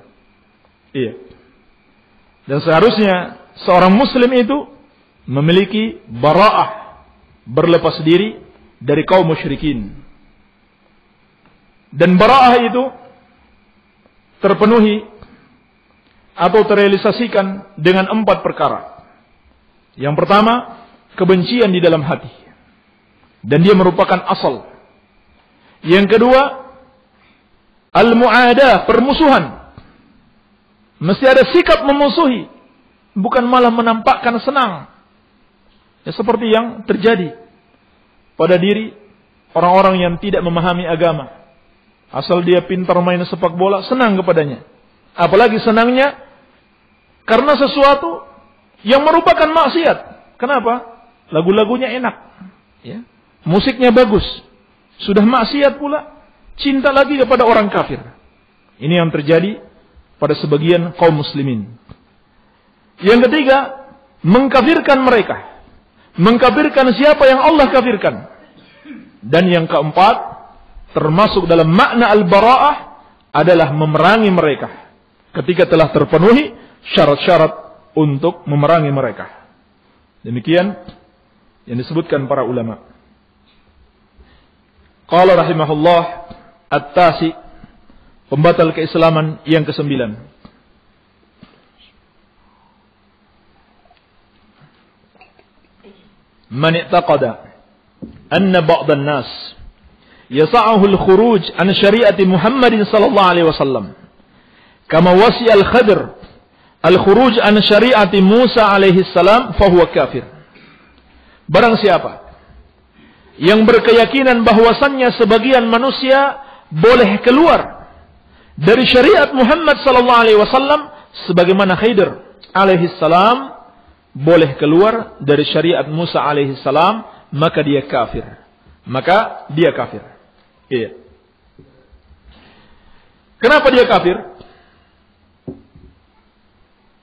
Iya. Dan seharusnya seorang muslim itu memiliki bara'ah, berlepas diri dari kaum musyrikin. Dan bara'ah itu terpenuhi atau terrealisasikan dengan empat perkara. Yang pertama, kebencian di dalam hati. Dan dia merupakan asal. Yang kedua, al-mu'adah, permusuhan. Mesti ada sikap memusuhi. Bukan malah menampakkan senang. Ya seperti yang terjadi pada diri orang-orang yang tidak memahami agama. Asal dia pintar main sepak bola, senang kepadanya. Apalagi senangnya karena sesuatu yang merupakan maksiat. Kenapa? Lagu-lagunya enak. Ya. Musiknya bagus. Sudah maksiat pula. Cinta lagi kepada orang kafir. Ini yang terjadi pada sebagian kaum muslimin. Yang ketiga, mengkafirkan mereka. Mengkafirkan siapa yang Allah kafirkan. Dan yang keempat, termasuk dalam makna al-bara'ah adalah memerangi mereka ketika telah terpenuhi syarat-syarat untuk memerangi mereka. Demikian yang disebutkan para ulama. Qala rahimahullah At-Tasi pembatal keislaman yang kesembilan. Man i'taqada anna ba'dan nas yasa'ahu al-khuruj an syariati Muhammadin sallallahu alaihi wasallam kama wasi al-Khadr al-khuruj an syariati Musa alaihi salam fahuwa kafir. Barang siapa yang berkeyakinan bahwasannya sebagian manusia boleh keluar dari syariat Muhammad sallallahu alaihi wasallam sebagaimana Khidir alaihi salam boleh keluar dari syariat Musa alaihi salam maka dia kafir maka dia kafir Iya. Kenapa dia kafir?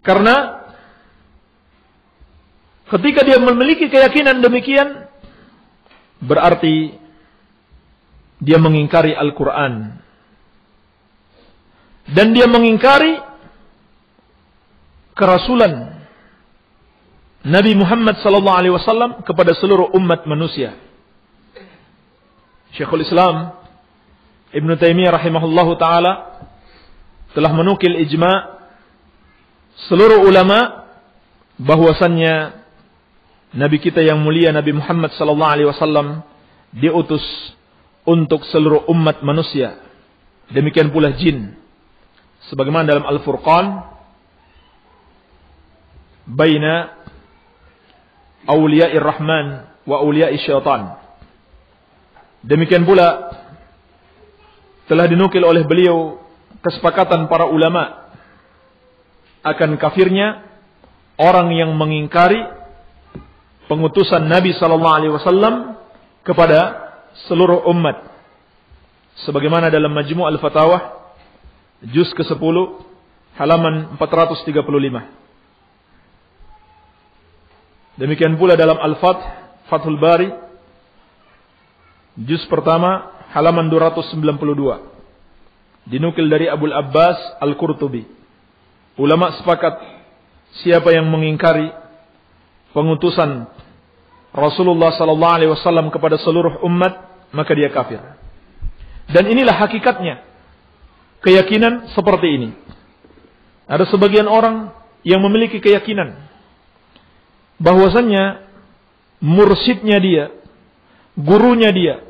Karena ketika dia memiliki keyakinan demikian, berarti dia mengingkari Al-Quran. Dan dia mengingkari kerasulan Nabi Muhammad sallallahu alaihi wasallam kepada seluruh umat manusia. Syekhul Islam Ibn Taimiyah rahimahullahu taala telah menukil ijma seluruh ulama bahwasannya Nabi kita yang mulia Nabi Muhammad sallallahu alaihi wasallam diutus untuk seluruh umat manusia. Demikian pula jin. Sebagaimana dalam Al-Furqan baina awliya'ir rahman wa awliya'i syaitan. Demikian pula telah dinukil oleh beliau kesepakatan para ulama akan kafirnya orang yang mengingkari pengutusan Nabi sallallahu alaihi wasallam kepada seluruh umat. Sebagaimana dalam Majmu' Al-Fatawah juz ke-10 halaman 435. Demikian pula dalam Al-Fath Fathul Bari juz pertama halaman 292. Dinukil dari Abu Abbas Al-Qurtubi. Ulama sepakat siapa yang mengingkari pengutusan Rasulullah sallallahu alaihi wasallam kepada seluruh umat, maka dia kafir. Dan inilah hakikatnya. Keyakinan seperti ini. Ada sebagian orang yang memiliki keyakinan bahwasannya mursidnya dia, gurunya dia,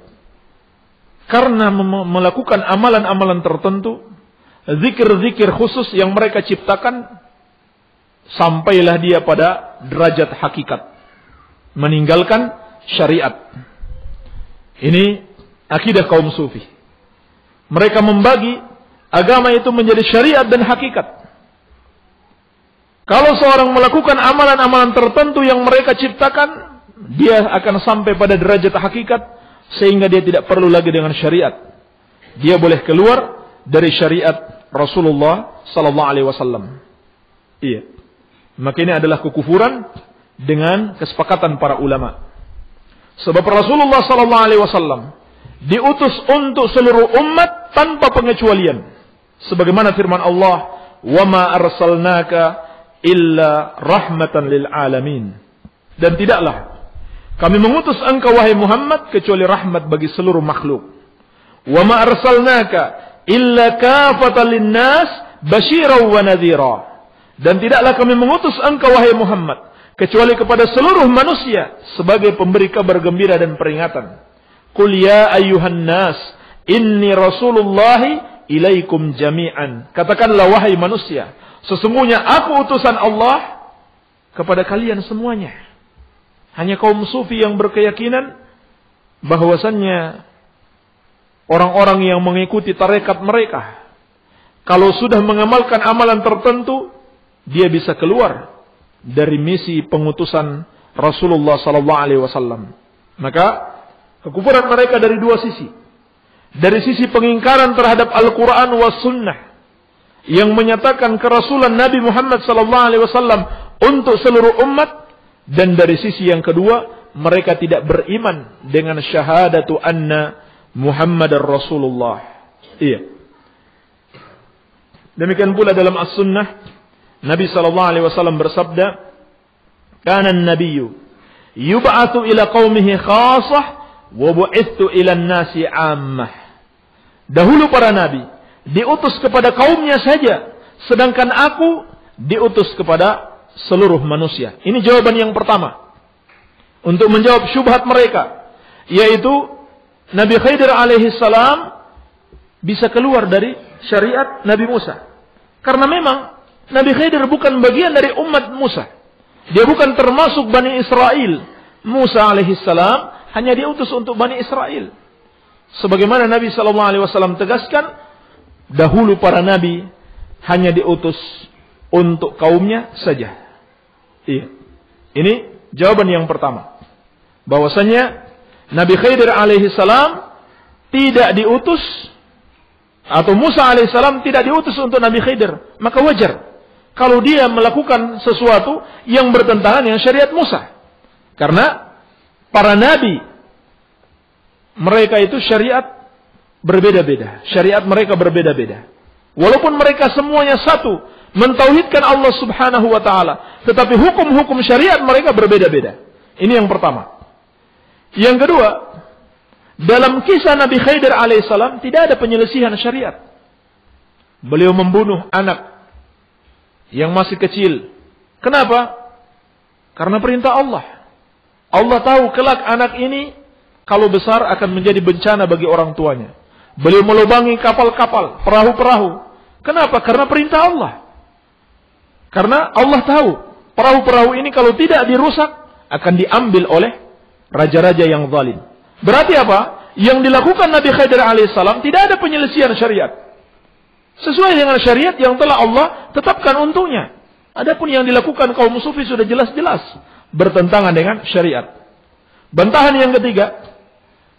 karena melakukan amalan-amalan tertentu, zikir-zikir khusus yang mereka ciptakan, sampailah dia pada derajat hakikat. Meninggalkan syariat. Ini akidah kaum sufi. Mereka membagi agama itu menjadi syariat dan hakikat. Kalau seorang melakukan amalan-amalan tertentu yang mereka ciptakan, dia akan sampai pada derajat hakikat sehingga dia tidak perlu lagi dengan syariat. Dia boleh keluar dari syariat Rasulullah sallallahu alaihi wasallam. Iya. Maka adalah kekufuran dengan kesepakatan para ulama. Sebab Rasulullah sallallahu alaihi wasallam diutus untuk seluruh umat tanpa pengecualian. Sebagaimana firman Allah, "Wa arsalnaka illa rahmatan lil alamin." Dan tidaklah kami mengutus engkau wahai Muhammad kecuali rahmat bagi seluruh makhluk. Wa arsalnaka illa kafatan linnas basyiran wa nadhira. Dan tidaklah kami mengutus engkau wahai Muhammad kecuali kepada seluruh manusia sebagai pemberi kabar gembira dan peringatan. Qul ya ayyuhan nas inni rasulullah ilaikum jami'an. Katakanlah wahai manusia, sesungguhnya aku utusan Allah kepada kalian semuanya. Hanya kaum sufi yang berkeyakinan bahwasannya orang-orang yang mengikuti tarekat mereka kalau sudah mengamalkan amalan tertentu dia bisa keluar dari misi pengutusan Rasulullah sallallahu alaihi wasallam. Maka kekufuran mereka dari dua sisi. Dari sisi pengingkaran terhadap Al-Qur'an was sunnah yang menyatakan kerasulan Nabi Muhammad sallallahu alaihi wasallam untuk seluruh umat dan dari sisi yang kedua, mereka tidak beriman dengan syahadatu anna Muhammad Rasulullah. Iya. Demikian pula dalam As-Sunnah, Nabi sallallahu alaihi wasallam bersabda, "Kana an-nabiyyu yub'atsu ila qaumihi khassah wa bu'ithu ila an-nasi 'ammah." Dahulu para nabi diutus kepada kaumnya saja, sedangkan aku diutus kepada seluruh manusia. Ini jawaban yang pertama. Untuk menjawab syubhat mereka. Yaitu Nabi Khidir alaihi salam bisa keluar dari syariat Nabi Musa. Karena memang Nabi Khidir bukan bagian dari umat Musa. Dia bukan termasuk Bani Israel. Musa alaihi salam hanya diutus untuk Bani Israel. Sebagaimana Nabi sallallahu alaihi wasallam tegaskan, dahulu para nabi hanya diutus untuk kaumnya saja. Iya. Ini jawaban yang pertama. Bahwasanya Nabi Khidir alaihi salam tidak diutus atau Musa alaihi salam tidak diutus untuk Nabi Khidir, maka wajar kalau dia melakukan sesuatu yang bertentangan dengan syariat Musa. Karena para nabi mereka itu syariat berbeda-beda, syariat mereka berbeda-beda. Walaupun mereka semuanya satu, mentauhidkan Allah Subhanahu wa taala, tetapi hukum-hukum syariat mereka berbeda-beda. Ini yang pertama. Yang kedua, dalam kisah Nabi Khidir alaihissalam tidak ada penyelesihan syariat. Beliau membunuh anak yang masih kecil. Kenapa? Karena perintah Allah. Allah tahu kelak anak ini kalau besar akan menjadi bencana bagi orang tuanya. Beliau melubangi kapal-kapal, perahu-perahu. Kenapa? Karena perintah Allah. Karena Allah tahu perahu-perahu ini kalau tidak dirusak akan diambil oleh raja-raja yang zalim. Berarti apa? Yang dilakukan Nabi Khidir alaihissalam tidak ada penyelesaian syariat. Sesuai dengan syariat yang telah Allah tetapkan untungnya. Adapun yang dilakukan kaum sufi sudah jelas-jelas bertentangan dengan syariat. Bantahan yang ketiga,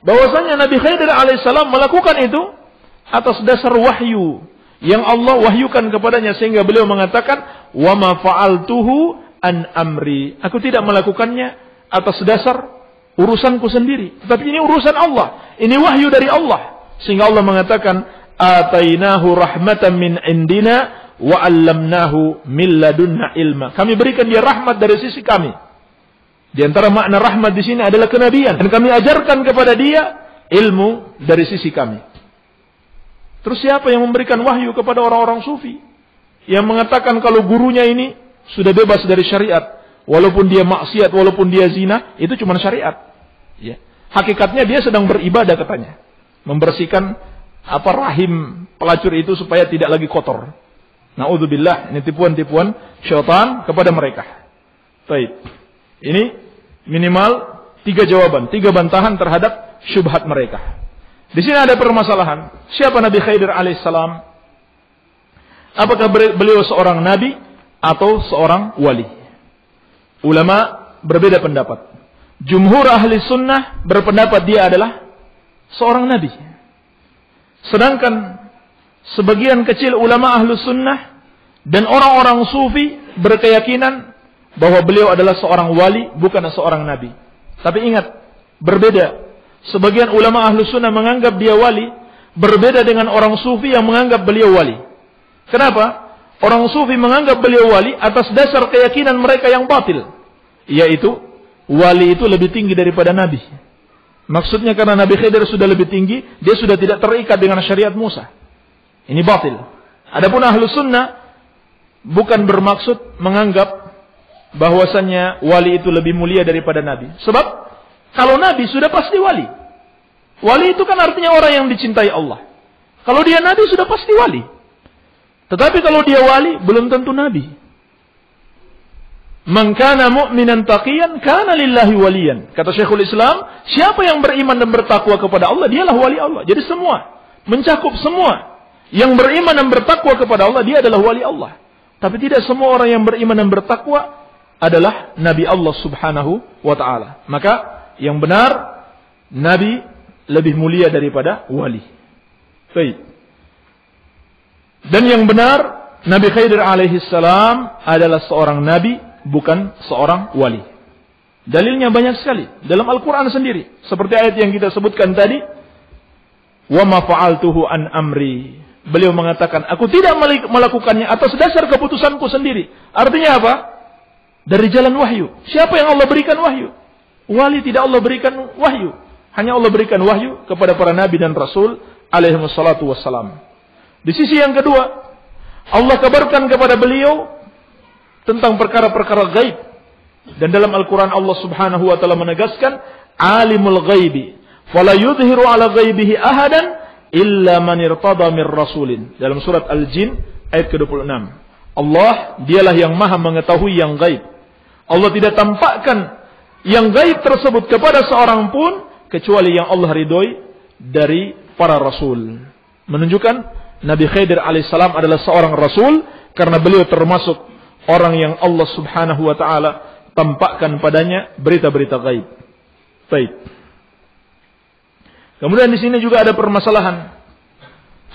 bahwasanya Nabi Khidir alaihissalam melakukan itu atas dasar wahyu yang Allah wahyukan kepadanya sehingga beliau mengatakan wa ma fa'altuhu an amri. Aku tidak melakukannya atas dasar urusanku sendiri, tapi ini urusan Allah. Ini wahyu dari Allah. Sehingga Allah mengatakan atainahu rahmatan min indina wa 'allamnahu min ilma. Kami berikan dia rahmat dari sisi kami. Di antara makna rahmat di sini adalah kenabian dan kami ajarkan kepada dia ilmu dari sisi kami. Terus siapa yang memberikan wahyu kepada orang-orang sufi? Yang mengatakan kalau gurunya ini sudah bebas dari syariat. Walaupun dia maksiat, walaupun dia zina, itu cuma syariat. Ya. Hakikatnya dia sedang beribadah katanya. Membersihkan apa rahim pelacur itu supaya tidak lagi kotor. Naudzubillah, ini tipuan-tipuan syaitan kepada mereka. Baik. Ini minimal tiga jawaban, tiga bantahan terhadap syubhat mereka. Di sini ada permasalahan. Siapa Nabi Khidir alaihissalam? Apakah beliau seorang nabi atau seorang wali? Ulama berbeda pendapat. Jumhur ahli sunnah berpendapat dia adalah seorang nabi. Sedangkan sebagian kecil ulama ahli sunnah dan orang-orang sufi berkeyakinan bahwa beliau adalah seorang wali bukan seorang nabi. Tapi ingat, berbeda Sebagian ulama ahlu sunnah menganggap dia wali, berbeda dengan orang sufi yang menganggap beliau wali. Kenapa? Orang sufi menganggap beliau wali atas dasar keyakinan mereka yang batil. Yaitu, wali itu lebih tinggi daripada nabi. Maksudnya karena Nabi Khidir sudah lebih tinggi, dia sudah tidak terikat dengan syariat Musa. Ini batil. Adapun ahlu sunnah, bukan bermaksud menganggap bahwasannya wali itu lebih mulia daripada nabi. Sebab kalau nabi sudah pasti wali. Wali itu kan artinya orang yang dicintai Allah. Kalau dia nabi sudah pasti wali. Tetapi kalau dia wali belum tentu nabi. Man kana mu'minan taqiyan kana lillahi waliyan. Kata Syekhul Islam, siapa yang beriman dan bertakwa kepada Allah, dialah wali Allah. Jadi semua, mencakup semua. Yang beriman dan bertakwa kepada Allah, dia adalah wali Allah. Tapi tidak semua orang yang beriman dan bertakwa adalah Nabi Allah subhanahu wa ta'ala. Maka yang benar nabi lebih mulia daripada wali. Baik. Dan yang benar Nabi Khidir alaihi salam adalah seorang nabi bukan seorang wali. Dalilnya banyak sekali dalam Al-Qur'an sendiri. Seperti ayat yang kita sebutkan tadi, "Wa ma fa'altuhu an amri." Beliau mengatakan, "Aku tidak melakukannya atas dasar keputusanku sendiri." Artinya apa? Dari jalan wahyu. Siapa yang Allah berikan wahyu? Wali tidak Allah berikan wahyu. Hanya Allah berikan wahyu kepada para nabi dan rasul alaihi wassalam. Di sisi yang kedua, Allah kabarkan kepada beliau tentang perkara-perkara gaib. Dan dalam Al-Quran Allah subhanahu wa ta'ala menegaskan, Alimul ghaibi, fala yudhiru ala ghaibihi ahadan, illa man irtada mir rasulin. Dalam surat Al-Jin, ayat ke-26. Allah, dialah yang maha mengetahui yang gaib. Allah tidak tampakkan yang gaib tersebut kepada seorang pun kecuali yang Allah ridhoi dari para rasul. Menunjukkan Nabi Khidir alaihissalam adalah seorang rasul karena beliau termasuk orang yang Allah Subhanahu wa taala tampakkan padanya berita-berita gaib. Baik. Kemudian di sini juga ada permasalahan.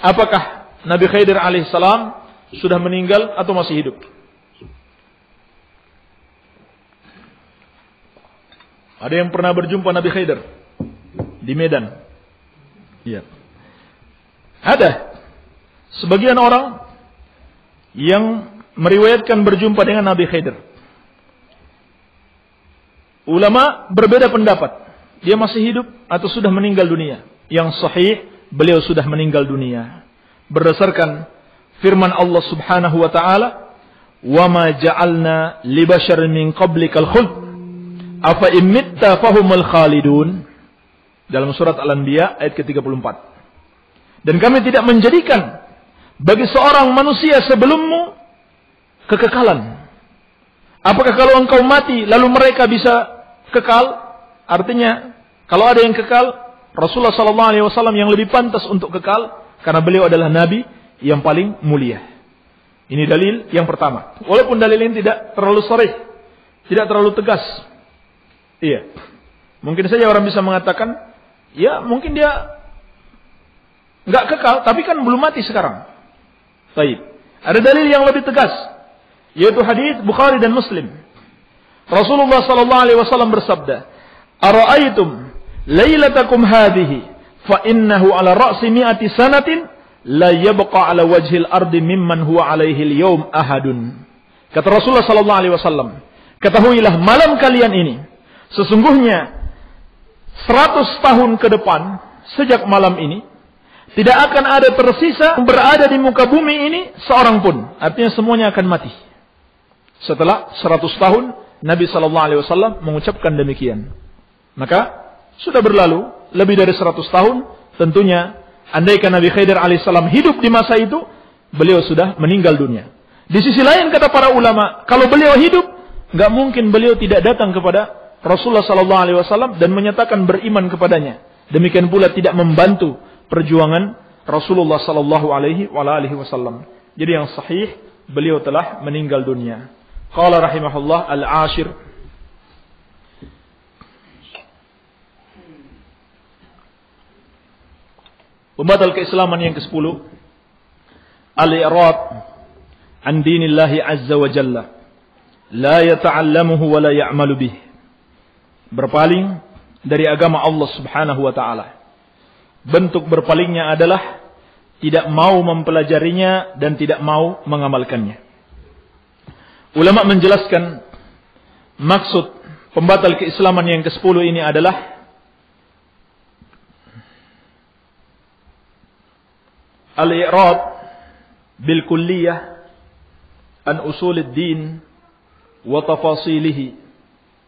Apakah Nabi Khidir alaihissalam sudah meninggal atau masih hidup? Ada yang pernah berjumpa Nabi Khidir di Medan? Iya. Ada sebagian orang yang meriwayatkan berjumpa dengan Nabi Khidir. Ulama berbeda pendapat. Dia masih hidup atau sudah meninggal dunia. Yang sahih, beliau sudah meninggal dunia. Berdasarkan firman Allah Subhanahu wa taala, "Wa ma ja'alna li basharin min qablikal khuld Afa imitta. Dalam surat Al-Anbiya ayat ke-34. Dan kami tidak menjadikan bagi seorang manusia sebelummu kekekalan. Apakah kalau engkau mati lalu mereka bisa kekal, artinya kalau ada yang kekal, Rasulullah sallallahu alaihi wasallam yang lebih pantas untuk kekal karena beliau adalah nabi yang paling mulia. Ini dalil yang pertama. Walaupun dalil ini tidak terlalu sharih, tidak terlalu tegas. Iya. Mungkin saja orang bisa mengatakan, ya mungkin dia nggak kekal, tapi kan belum mati sekarang. Baik. Ada dalil yang lebih tegas, yaitu hadis Bukhari dan Muslim. Rasulullah sallallahu alaihi wasallam bersabda, "Ara'aitum lailatakum hadhihi fa innahu ala ra'si mi'ati sanatin la yabqa ala wajhil ardi mimman huwa alaihi al-yawm ahadun. Kata Rasulullah sallallahu alaihi wasallam, ketahuilah malam kalian ini sesungguhnya 100 tahun ke depan sejak malam ini tidak akan ada tersisa berada di muka bumi ini seorang pun. Artinya semuanya akan mati. Setelah 100 tahun Nabi sallallahu alaihi wasallam mengucapkan demikian. Maka sudah berlalu lebih dari 100 tahun, tentunya andaikan Nabi Khidir alaihissalam hidup di masa itu, beliau sudah meninggal dunia. Di sisi lain kata para ulama, kalau beliau hidup, nggak mungkin beliau tidak datang kepada Rasulullah sallallahu alaihi wasallam dan menyatakan beriman kepadanya. Demikian pula tidak membantu perjuangan Rasulullah sallallahu alaihi wasallam. Jadi yang sahih beliau telah meninggal dunia. Qala rahimahullah al-ashir. Pembatal keislaman yang ke-10 Al-i'rad an dinillahi azza wa jalla. La yata'allamuhu wa la ya'malu bih. Berpaling dari agama Allah Subhanahu wa taala. Bentuk berpalingnya adalah tidak mau mempelajarinya dan tidak mau mengamalkannya ulama menjelaskan maksud pembatal keislaman yang ke-10 ini adalah al-i'rab bil kulliyah an usul din wa tafasilihi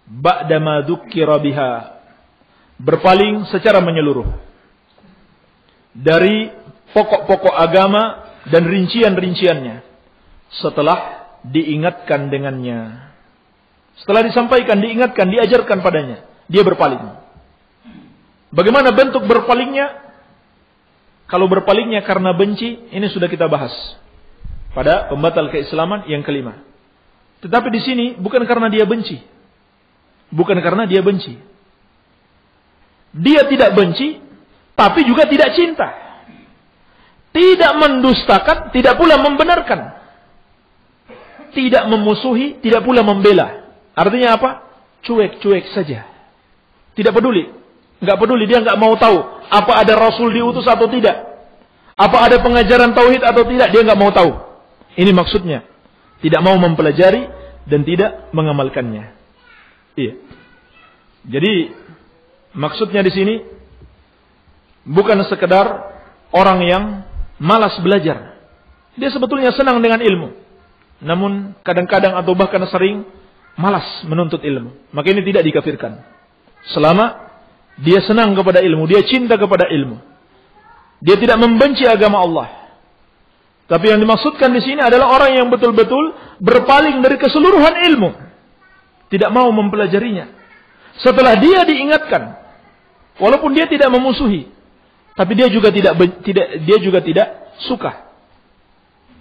ba'da ma dhukkira biha. Berpaling secara menyeluruh dari pokok-pokok agama dan rincian-rinciannya setelah diingatkan dengannya setelah disampaikan diingatkan diajarkan padanya dia berpaling bagaimana bentuk berpalingnya kalau berpalingnya karena benci, ini sudah kita bahas pada pembatal keislaman yang kelima. Tetapi di sini bukan karena dia benci. Bukan karena dia benci. Dia tidak benci, tapi juga tidak cinta. Tidak mendustakan, tidak pula membenarkan. Tidak memusuhi, tidak pula membela. Artinya apa? Cuek-cuek saja. Tidak peduli. Nggak peduli, dia nggak mau tahu apa ada Rasul diutus atau tidak. Apa ada pengajaran tauhid atau tidak, dia nggak mau tahu. Ini maksudnya. Tidak mau mempelajari dan tidak mengamalkannya. Iya. Jadi maksudnya di sini bukan sekedar orang yang malas belajar. Dia sebetulnya senang dengan ilmu. Namun kadang-kadang atau bahkan sering malas menuntut ilmu. Maka ini tidak dikafirkan. Selama dia senang kepada ilmu, dia cinta kepada ilmu. Dia tidak membenci agama Allah. Tapi yang dimaksudkan di sini adalah orang yang betul-betul berpaling dari keseluruhan ilmu. Tidak mau mempelajarinya. Setelah dia diingatkan, walaupun dia tidak memusuhi, tapi dia juga tidak tidak dia juga tidak suka.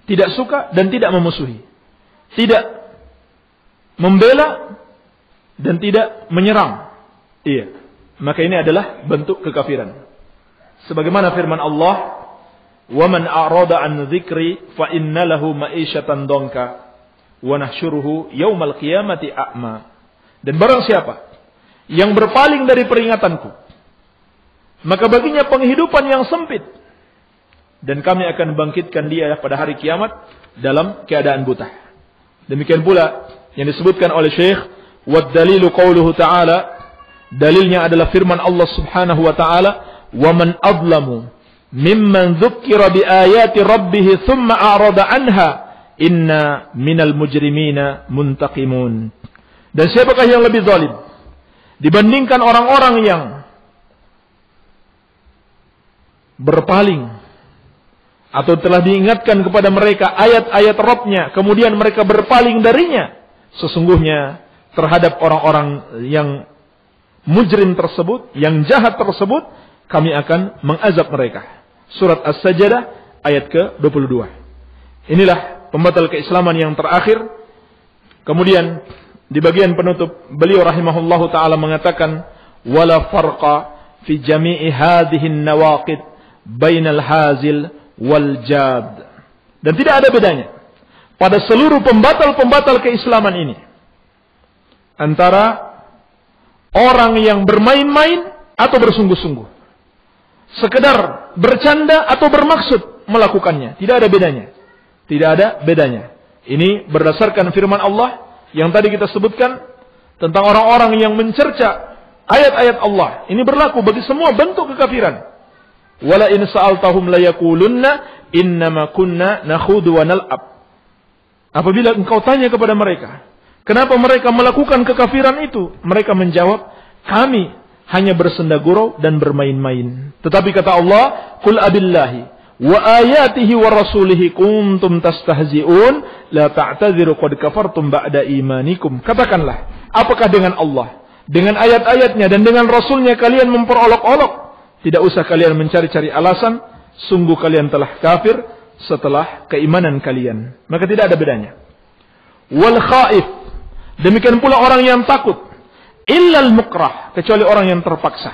Tidak suka dan tidak memusuhi. Tidak membela dan tidak menyerang. Iya maka ini adalah bentuk kekafiran. Sebagaimana firman Allah, "Wa man a'rada an dzikri fa inna lahu ma'isyatan donka wa nahsyuruhu yaumal qiyamati a'ma." Dan barang siapa yang berpaling dari peringatanku, maka baginya penghidupan yang sempit dan kami akan bangkitkan dia pada hari kiamat dalam keadaan buta. Demikian pula yang disebutkan oleh Syekh wa dalilu qauluhu ta'ala Dalilnya adalah firman Allah Subhanahu wa taala, "Wa man adlamu mimman dzukkira bi ayati rabbih thumma a'rada anha, inna minal mujrimina muntaqimun." Dan siapakah yang lebih zalim dibandingkan orang-orang yang berpaling atau telah diingatkan kepada mereka ayat-ayat Rabbnya, kemudian mereka berpaling darinya. Sesungguhnya terhadap orang-orang yang mujrim tersebut, yang jahat tersebut, kami akan mengazab mereka. Surat As-Sajdah ayat ke-22. Inilah pembatal keislaman yang terakhir. Kemudian di bagian penutup beliau rahimahullahu taala mengatakan wala farqa fi jami'i hadhihi nawaqid bainal hazil wal jad. Dan tidak ada bedanya pada seluruh pembatal-pembatal keislaman ini antara orang yang bermain-main atau bersungguh-sungguh. Sekedar bercanda atau bermaksud melakukannya. Tidak ada bedanya. Tidak ada bedanya. Ini berdasarkan firman Allah yang tadi kita sebutkan tentang orang-orang yang mencerca ayat-ayat Allah. Ini berlaku bagi semua bentuk kekafiran. Wala in sa'altahum la yakulunna innama kunna nakhudu wa nal'ab. Apabila engkau tanya kepada mereka, kenapa mereka melakukan kekafiran itu? Mereka menjawab, kami hanya bersenda gurau dan bermain-main. Tetapi kata Allah, "Qul abillahi wa ayatihi wa rasulihi kuntum tastahzi'un la ta'tadziru qad kafartum ba'da imanikum." Katakanlah, apakah dengan Allah, dengan ayat-ayatnya dan dengan rasulnya kalian memperolok-olok? Tidak usah kalian mencari-cari alasan, sungguh kalian telah kafir setelah keimanan kalian. Maka tidak ada bedanya. Wal khaif. Demikian pula orang yang takut. Illal mukrah. Kecuali orang yang terpaksa.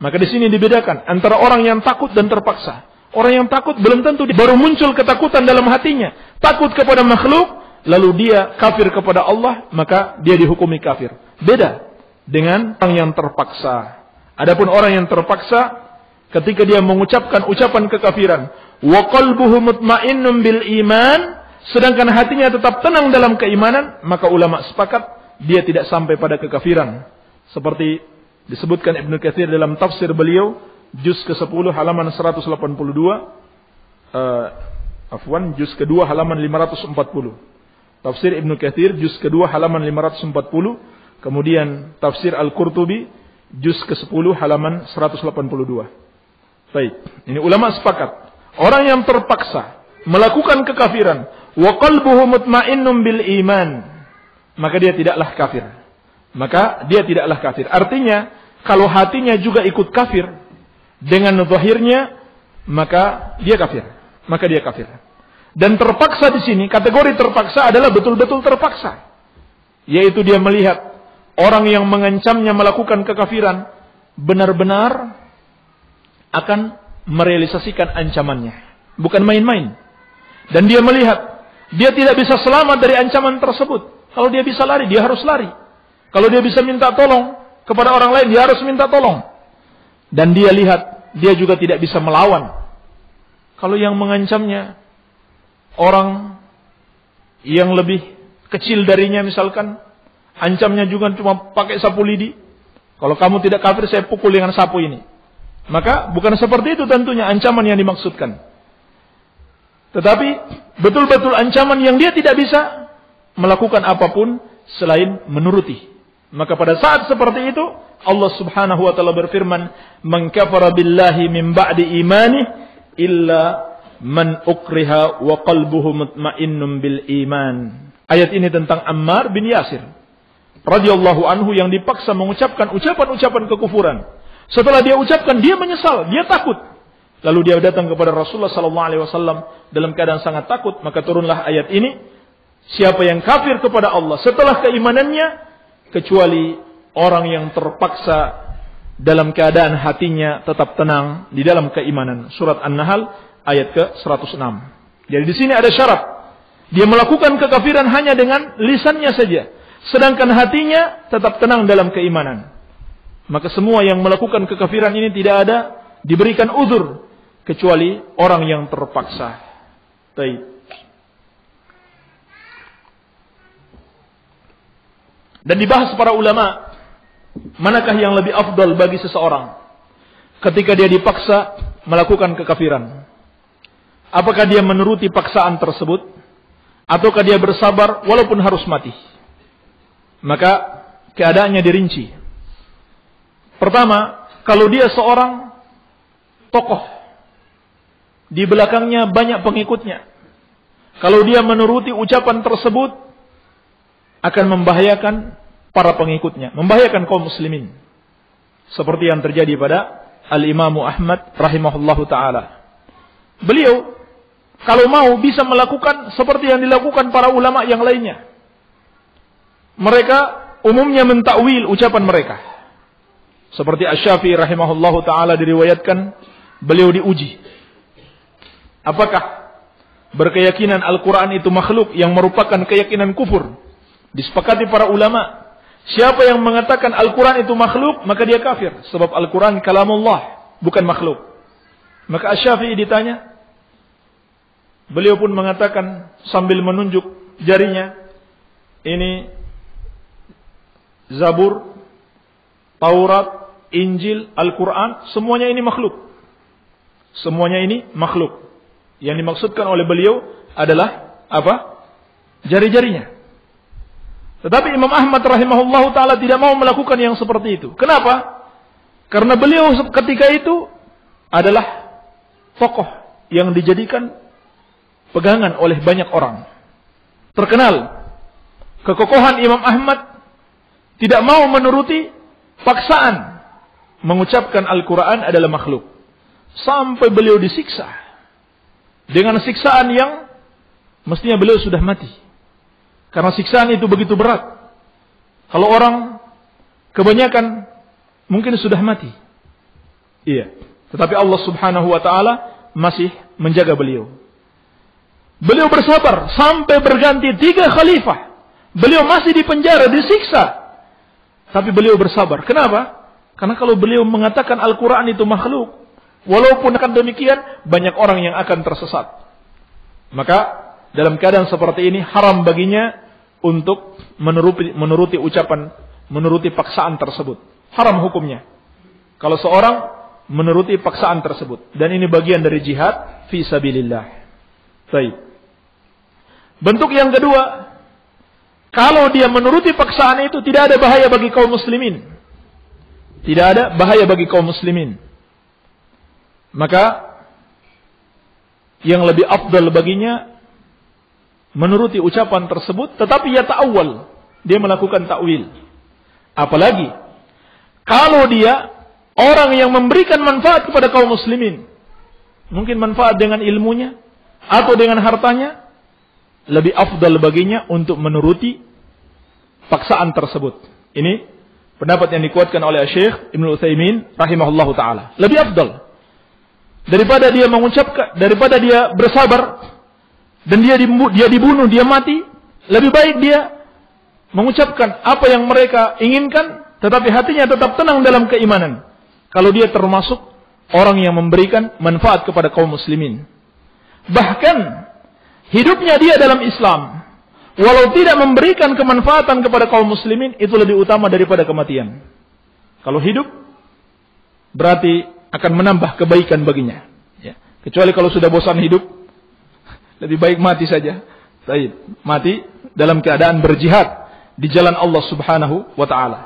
Maka di sini dibedakan antara orang yang takut dan terpaksa. Orang yang takut belum tentu baru muncul ketakutan dalam hatinya. Takut kepada makhluk, lalu dia kafir kepada Allah, maka dia dihukumi kafir. Beda dengan orang yang terpaksa. Adapun orang yang terpaksa ketika dia mengucapkan ucapan kekafiran, wa qalbuhu mutmainnun bil iman, sedangkan hatinya tetap tenang dalam keimanan, maka ulama sepakat dia tidak sampai pada kekafiran. Seperti disebutkan Ibnu Katsir dalam tafsir beliau juz ke-10 halaman 182 uh, eh, afwan juz kedua halaman 540. Tafsir Ibnu Katsir juz kedua halaman 540, kemudian tafsir Al-Qurtubi juz ke-10 halaman 182. Baik, ini ulama sepakat. Orang yang terpaksa melakukan kekafiran, wa qalbuhu mutmainnun iman, maka dia tidaklah kafir. Maka dia tidaklah kafir. Artinya, kalau hatinya juga ikut kafir dengan zahirnya, maka dia kafir. Maka dia kafir. Dan terpaksa di sini, kategori terpaksa adalah betul-betul terpaksa. Yaitu dia melihat orang yang mengancamnya melakukan kekafiran benar-benar akan merealisasikan ancamannya. Bukan main-main. Dan dia melihat, dia tidak bisa selamat dari ancaman tersebut. Kalau dia bisa lari, dia harus lari. Kalau dia bisa minta tolong kepada orang lain, dia harus minta tolong. Dan dia lihat, dia juga tidak bisa melawan. Kalau yang mengancamnya, orang yang lebih kecil darinya misalkan, ancamnya juga cuma pakai sapu lidi. Kalau kamu tidak kafir, saya pukul dengan sapu ini. Maka bukan seperti itu tentunya ancaman yang dimaksudkan. Tetapi betul-betul ancaman yang dia tidak bisa melakukan apa pun selain menuruti. Maka pada saat seperti itu Allah Subhanahu wa taala berfirman, "Man kafara billahi min ba'di imani illa man ukriha wa qalbuhu mutmainnun bil iman." Ayat ini tentang Ammar bin Yasir radhiyallahu anhu yang dipaksa mengucapkan ucapan-ucapan kekufuran setelah dia ucapkan, dia menyesal, dia takut. Lalu dia datang kepada Rasulullah sallallahu alaihi wasallam dalam keadaan sangat takut, maka turunlah ayat ini. Siapa yang kafir kepada Allah setelah keimanannya kecuali orang yang terpaksa dalam keadaan hatinya tetap tenang di dalam keimanan. Surat An-Nahl ayat ke-106. Jadi di sini ada syarat. Dia melakukan kekafiran hanya dengan lisannya saja, sedangkan hatinya tetap tenang dalam keimanan. Maka semua yang melakukan kekafiran ini tidak ada diberikan uzur kecuali orang yang terpaksa. Baik. Dan dibahas para ulama, manakah yang lebih afdal bagi seseorang ketika dia dipaksa melakukan kekafiran? Apakah dia menuruti paksaan tersebut ataukah dia bersabar walaupun harus mati? Maka keadaannya dirinci. Pertama, kalau dia seorang tokoh, di belakangnya banyak pengikutnya. Kalau dia menuruti ucapan tersebut, akan membahayakan para pengikutnya, membahayakan kaum muslimin. Seperti yang terjadi pada Al-Imam Ahmad rahimahullahu taala. Beliau kalau mau bisa melakukan seperti yang dilakukan para ulama yang lainnya. Mereka umumnya mentakwil ucapan mereka. Seperti Asy-Syafi'i rahimahullahu taala diriwayatkan beliau diuji. Apakah berkeyakinan Al-Qur'an itu makhluk yang merupakan keyakinan kufur? Disepakati para ulama, siapa yang mengatakan Al-Qur'an itu makhluk, maka dia kafir sebab Al-Qur'an kalamullah, bukan makhluk. Maka Asy-Syafi'i ditanya, beliau pun mengatakan sambil menunjuk jarinya, ini Zabur, Taurat, Injil, Al-Quran, semuanya ini makhluk. Semuanya ini makhluk. Yang dimaksudkan oleh beliau adalah apa? Jari-jarinya. Tetapi Imam Ahmad rahimahullah taala tidak mau melakukan yang seperti itu. Kenapa? Karena beliau ketika itu adalah tokoh yang dijadikan pegangan oleh banyak orang. Terkenal kekokohan Imam Ahmad tidak mau menuruti paksaan mengucapkan Al-Quran adalah makhluk. Sampai beliau disiksa. Dengan siksaan yang mestinya beliau sudah mati. Karena siksaan itu begitu berat. Kalau orang kebanyakan mungkin sudah mati. Iya. Tetapi Allah subhanahu wa ta'ala masih menjaga beliau. Beliau bersabar sampai berganti tiga khalifah. Beliau masih di penjara, disiksa. Tapi beliau bersabar. Kenapa? Karena kalau beliau mengatakan Al-Quran itu makhluk, walaupun akan demikian, banyak orang yang akan tersesat. Maka dalam keadaan seperti ini haram baginya untuk menuruti, menuruti ucapan, menuruti paksaan tersebut. Haram hukumnya. Kalau seorang menuruti paksaan tersebut. Dan ini bagian dari jihad fi sabilillah. Baik. Bentuk yang kedua, kalau dia menuruti paksaan itu tidak ada bahaya bagi kaum muslimin. Tidak ada bahaya bagi kaum muslimin. Maka yang lebih afdal baginya menuruti ucapan tersebut tetapi ya ta'awwal. Dia melakukan takwil. Apalagi kalau dia orang yang memberikan manfaat kepada kaum muslimin. Mungkin manfaat dengan ilmunya atau dengan hartanya lebih afdal baginya untuk menuruti paksaan tersebut. Ini pendapat yang dikuatkan oleh Syekh Ibnu Utsaimin rahimahullahu taala. Lebih afdal daripada dia mengucapkan daripada dia bersabar dan dia dia dibunuh, dia mati, lebih baik dia mengucapkan apa yang mereka inginkan tetapi hatinya tetap tenang dalam keimanan. Kalau dia termasuk orang yang memberikan manfaat kepada kaum muslimin. Bahkan hidupnya dia dalam Islam, walau tidak memberikan kemanfaatan kepada kaum muslimin, itu lebih utama daripada kematian. Kalau hidup, berarti akan menambah kebaikan baginya. Ya. Kecuali kalau sudah bosan hidup, lebih baik mati saja. Baik, mati dalam keadaan berjihad di jalan Allah Subhanahu wa taala.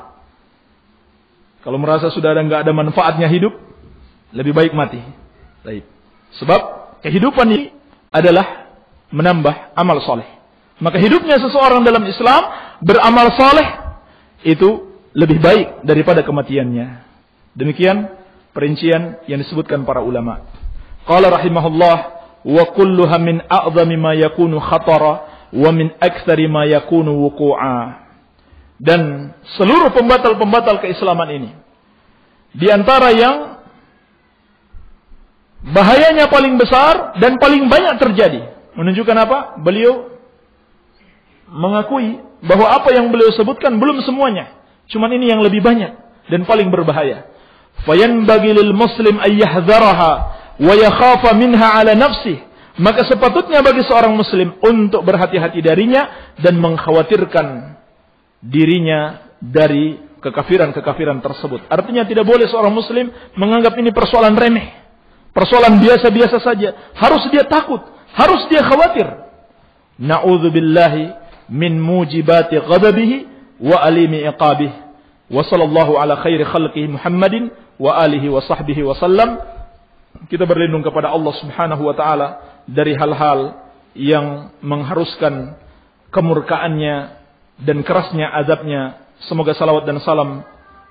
Kalau merasa sudah ada nggak ada manfaatnya hidup, lebih baik mati. Baik. Sebab kehidupan ini adalah menambah amal soleh. Maka hidupnya seseorang dalam Islam beramal soleh itu lebih baik daripada kematiannya. Demikian perincian yang disebutkan para ulama. Qala rahimahullah wa kulluha min a'zami ma yakunu khatara wa min aktsari ma yakunu wuqu'a. Dan seluruh pembatal-pembatal keislaman ini di antara yang bahayanya paling besar dan paling banyak terjadi Menunjukkan apa? Beliau mengakui bahwa apa yang beliau sebutkan belum semuanya. Cuman ini yang lebih banyak dan paling berbahaya. Fayanbaghi lil muslim ayyahdzaraha wa yakhafa minha ala nafsih. Maka sepatutnya bagi seorang muslim untuk berhati-hati darinya dan mengkhawatirkan dirinya dari kekafiran-kekafiran tersebut. Artinya tidak boleh seorang muslim menganggap ini persoalan remeh. Persoalan biasa-biasa saja. Harus dia takut harus dia khawatir. Na'udzubillahi min mujibati ghadabihi wa alimi iqabih. Wa sallallahu ala khairi khalqihi Muhammadin wa alihi wa sahbihi wa sallam. Kita berlindung kepada Allah Subhanahu wa taala dari hal-hal yang mengharuskan kemurkaannya dan kerasnya azabnya. Semoga salawat dan salam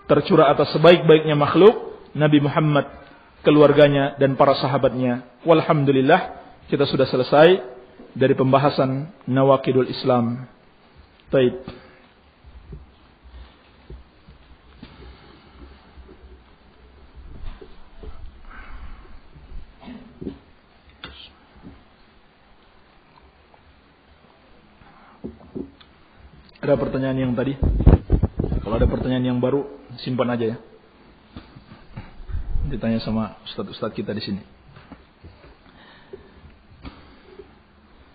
tercurah atas sebaik-baiknya makhluk Nabi Muhammad, keluarganya dan para sahabatnya. Walhamdulillah kita sudah selesai dari pembahasan Nawakidul Islam. Taib. Ada pertanyaan yang tadi? Kalau ada pertanyaan yang baru, simpan aja ya. Ditanya sama ustadz-ustadz kita di sini.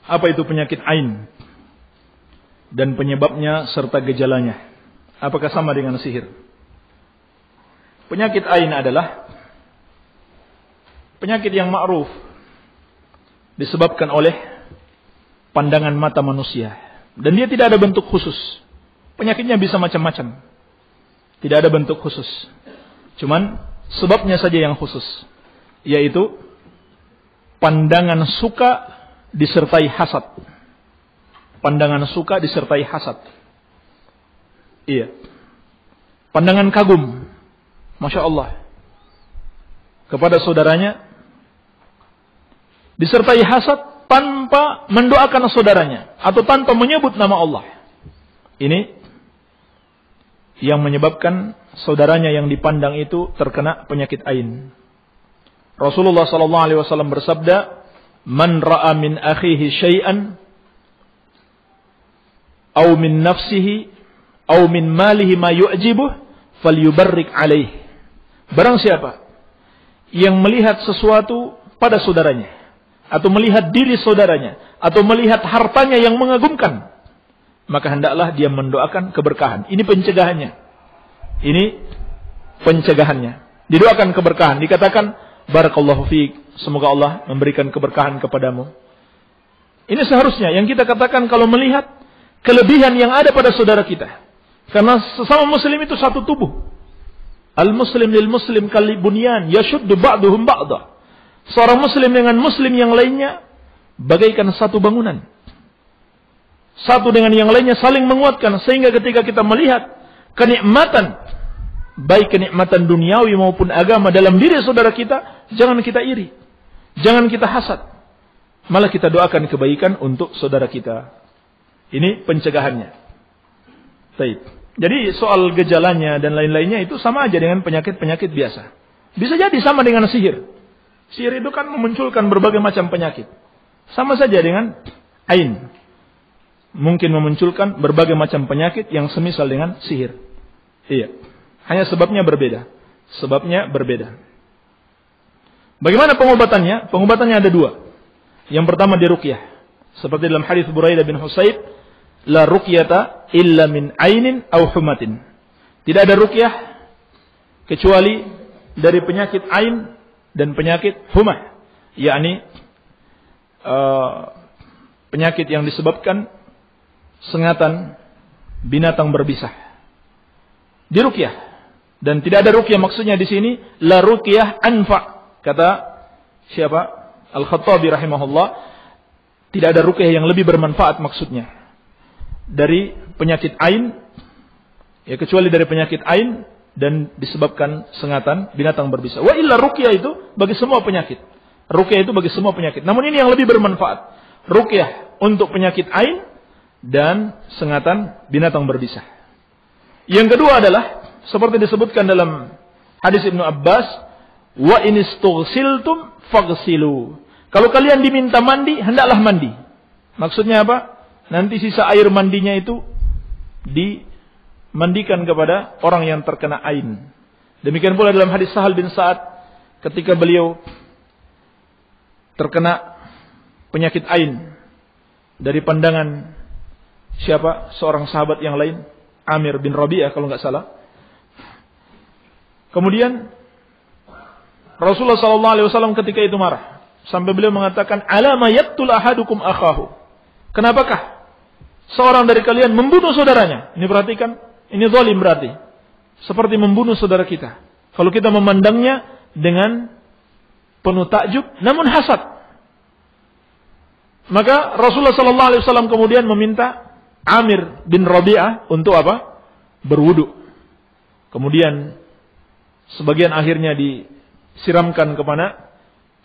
Apa itu penyakit ain? Dan penyebabnya serta gejalanya. Apakah sama dengan sihir? Penyakit ain adalah penyakit yang ma'ruf disebabkan oleh pandangan mata manusia dan dia tidak ada bentuk khusus. Penyakitnya bisa macam-macam. Tidak ada bentuk khusus. Cuman sebabnya saja yang khusus. Yaitu pandangan suka disertai hasad. Pandangan suka disertai hasad. Iya. Pandangan kagum. Masya Allah. Kepada saudaranya. Disertai hasad tanpa mendoakan saudaranya atau tanpa menyebut nama Allah. Ini yang menyebabkan saudaranya yang dipandang itu terkena penyakit ain. Rasulullah sallallahu alaihi wasallam bersabda, "Man ra'a min akhihi syai'an aw min nafsihi aw min malihi ma yu'jibuh falyubarrik alaih." Barang siapa yang melihat sesuatu pada saudaranya atau melihat diri saudaranya atau melihat hartanya yang mengagumkan maka hendaklah dia mendoakan keberkahan. Ini pencegahannya. Ini pencegahannya. Didoakan keberkahan. Dikatakan barakallahu fiik semoga Allah memberikan keberkahan kepadamu ini seharusnya yang kita katakan kalau melihat kelebihan yang ada pada saudara kita karena sesama muslim itu satu tubuh al muslim lil muslim kalibunyan yashuddu ba'duhum ba'dah Seorang muslim dengan muslim yang lainnya bagaikan satu bangunan. Satu dengan yang lainnya saling menguatkan sehingga ketika kita melihat kenikmatan baik kenikmatan duniawi maupun agama dalam diri saudara kita, jangan kita iri. Jangan kita hasad. Malah kita doakan kebaikan untuk saudara kita. Ini pencegahannya. Baik. Jadi soal gejalanya dan lain-lainnya itu sama aja dengan penyakit-penyakit biasa. Bisa jadi sama dengan sihir. Sihir itu kan memunculkan berbagai macam penyakit. Sama saja dengan ain. Mungkin memunculkan berbagai macam penyakit yang semisal dengan sihir. Iya. Hanya sebabnya berbeda. Sebabnya berbeda. Bagaimana pengobatannya? Pengobatannya ada dua. Yang pertama di ruqyah. Seperti dalam hadis Buraidah bin Husayb, la ruqyata illa min ainin au humatin. Tidak ada ruqyah kecuali dari penyakit ain dan penyakit humah, yakni uh, penyakit yang disebabkan sengatan binatang berbisa. Di rukyah dan tidak ada rukyah maksudnya di sini la rukyah anfa kata siapa Al Khattabi rahimahullah tidak ada rukyah yang lebih bermanfaat maksudnya dari penyakit ain ya kecuali dari penyakit ain dan disebabkan sengatan binatang berbisa. Wa illa ruqyah itu bagi semua penyakit. Ruqyah itu bagi semua penyakit. Namun ini yang lebih bermanfaat. Ruqyah untuk penyakit ain dan sengatan binatang berbisa. Yang kedua adalah seperti disebutkan dalam hadis Ibnu Abbas, wa inistughsiltum faghsilu. Kalau kalian diminta mandi, hendaklah mandi. Maksudnya apa? Nanti sisa air mandinya itu di mandikan kepada orang yang terkena ain. Demikian pula dalam hadis Sahal bin Sa'ad ketika beliau terkena penyakit ain dari pandangan siapa seorang sahabat yang lain Amir bin Rabi'ah kalau nggak salah. Kemudian Rasulullah sallallahu alaihi wasallam ketika itu marah sampai beliau mengatakan alama yaqtul ahadukum akhahu. Kenapakah seorang dari kalian membunuh saudaranya? Ini perhatikan ini zalim berarti. Seperti membunuh saudara kita. Kalau kita memandangnya dengan penuh takjub, namun hasad. Maka Rasulullah Sallallahu Alaihi Wasallam kemudian meminta Amir bin Rabi'ah untuk apa? Berwudu. Kemudian sebagian akhirnya disiramkan ke mana?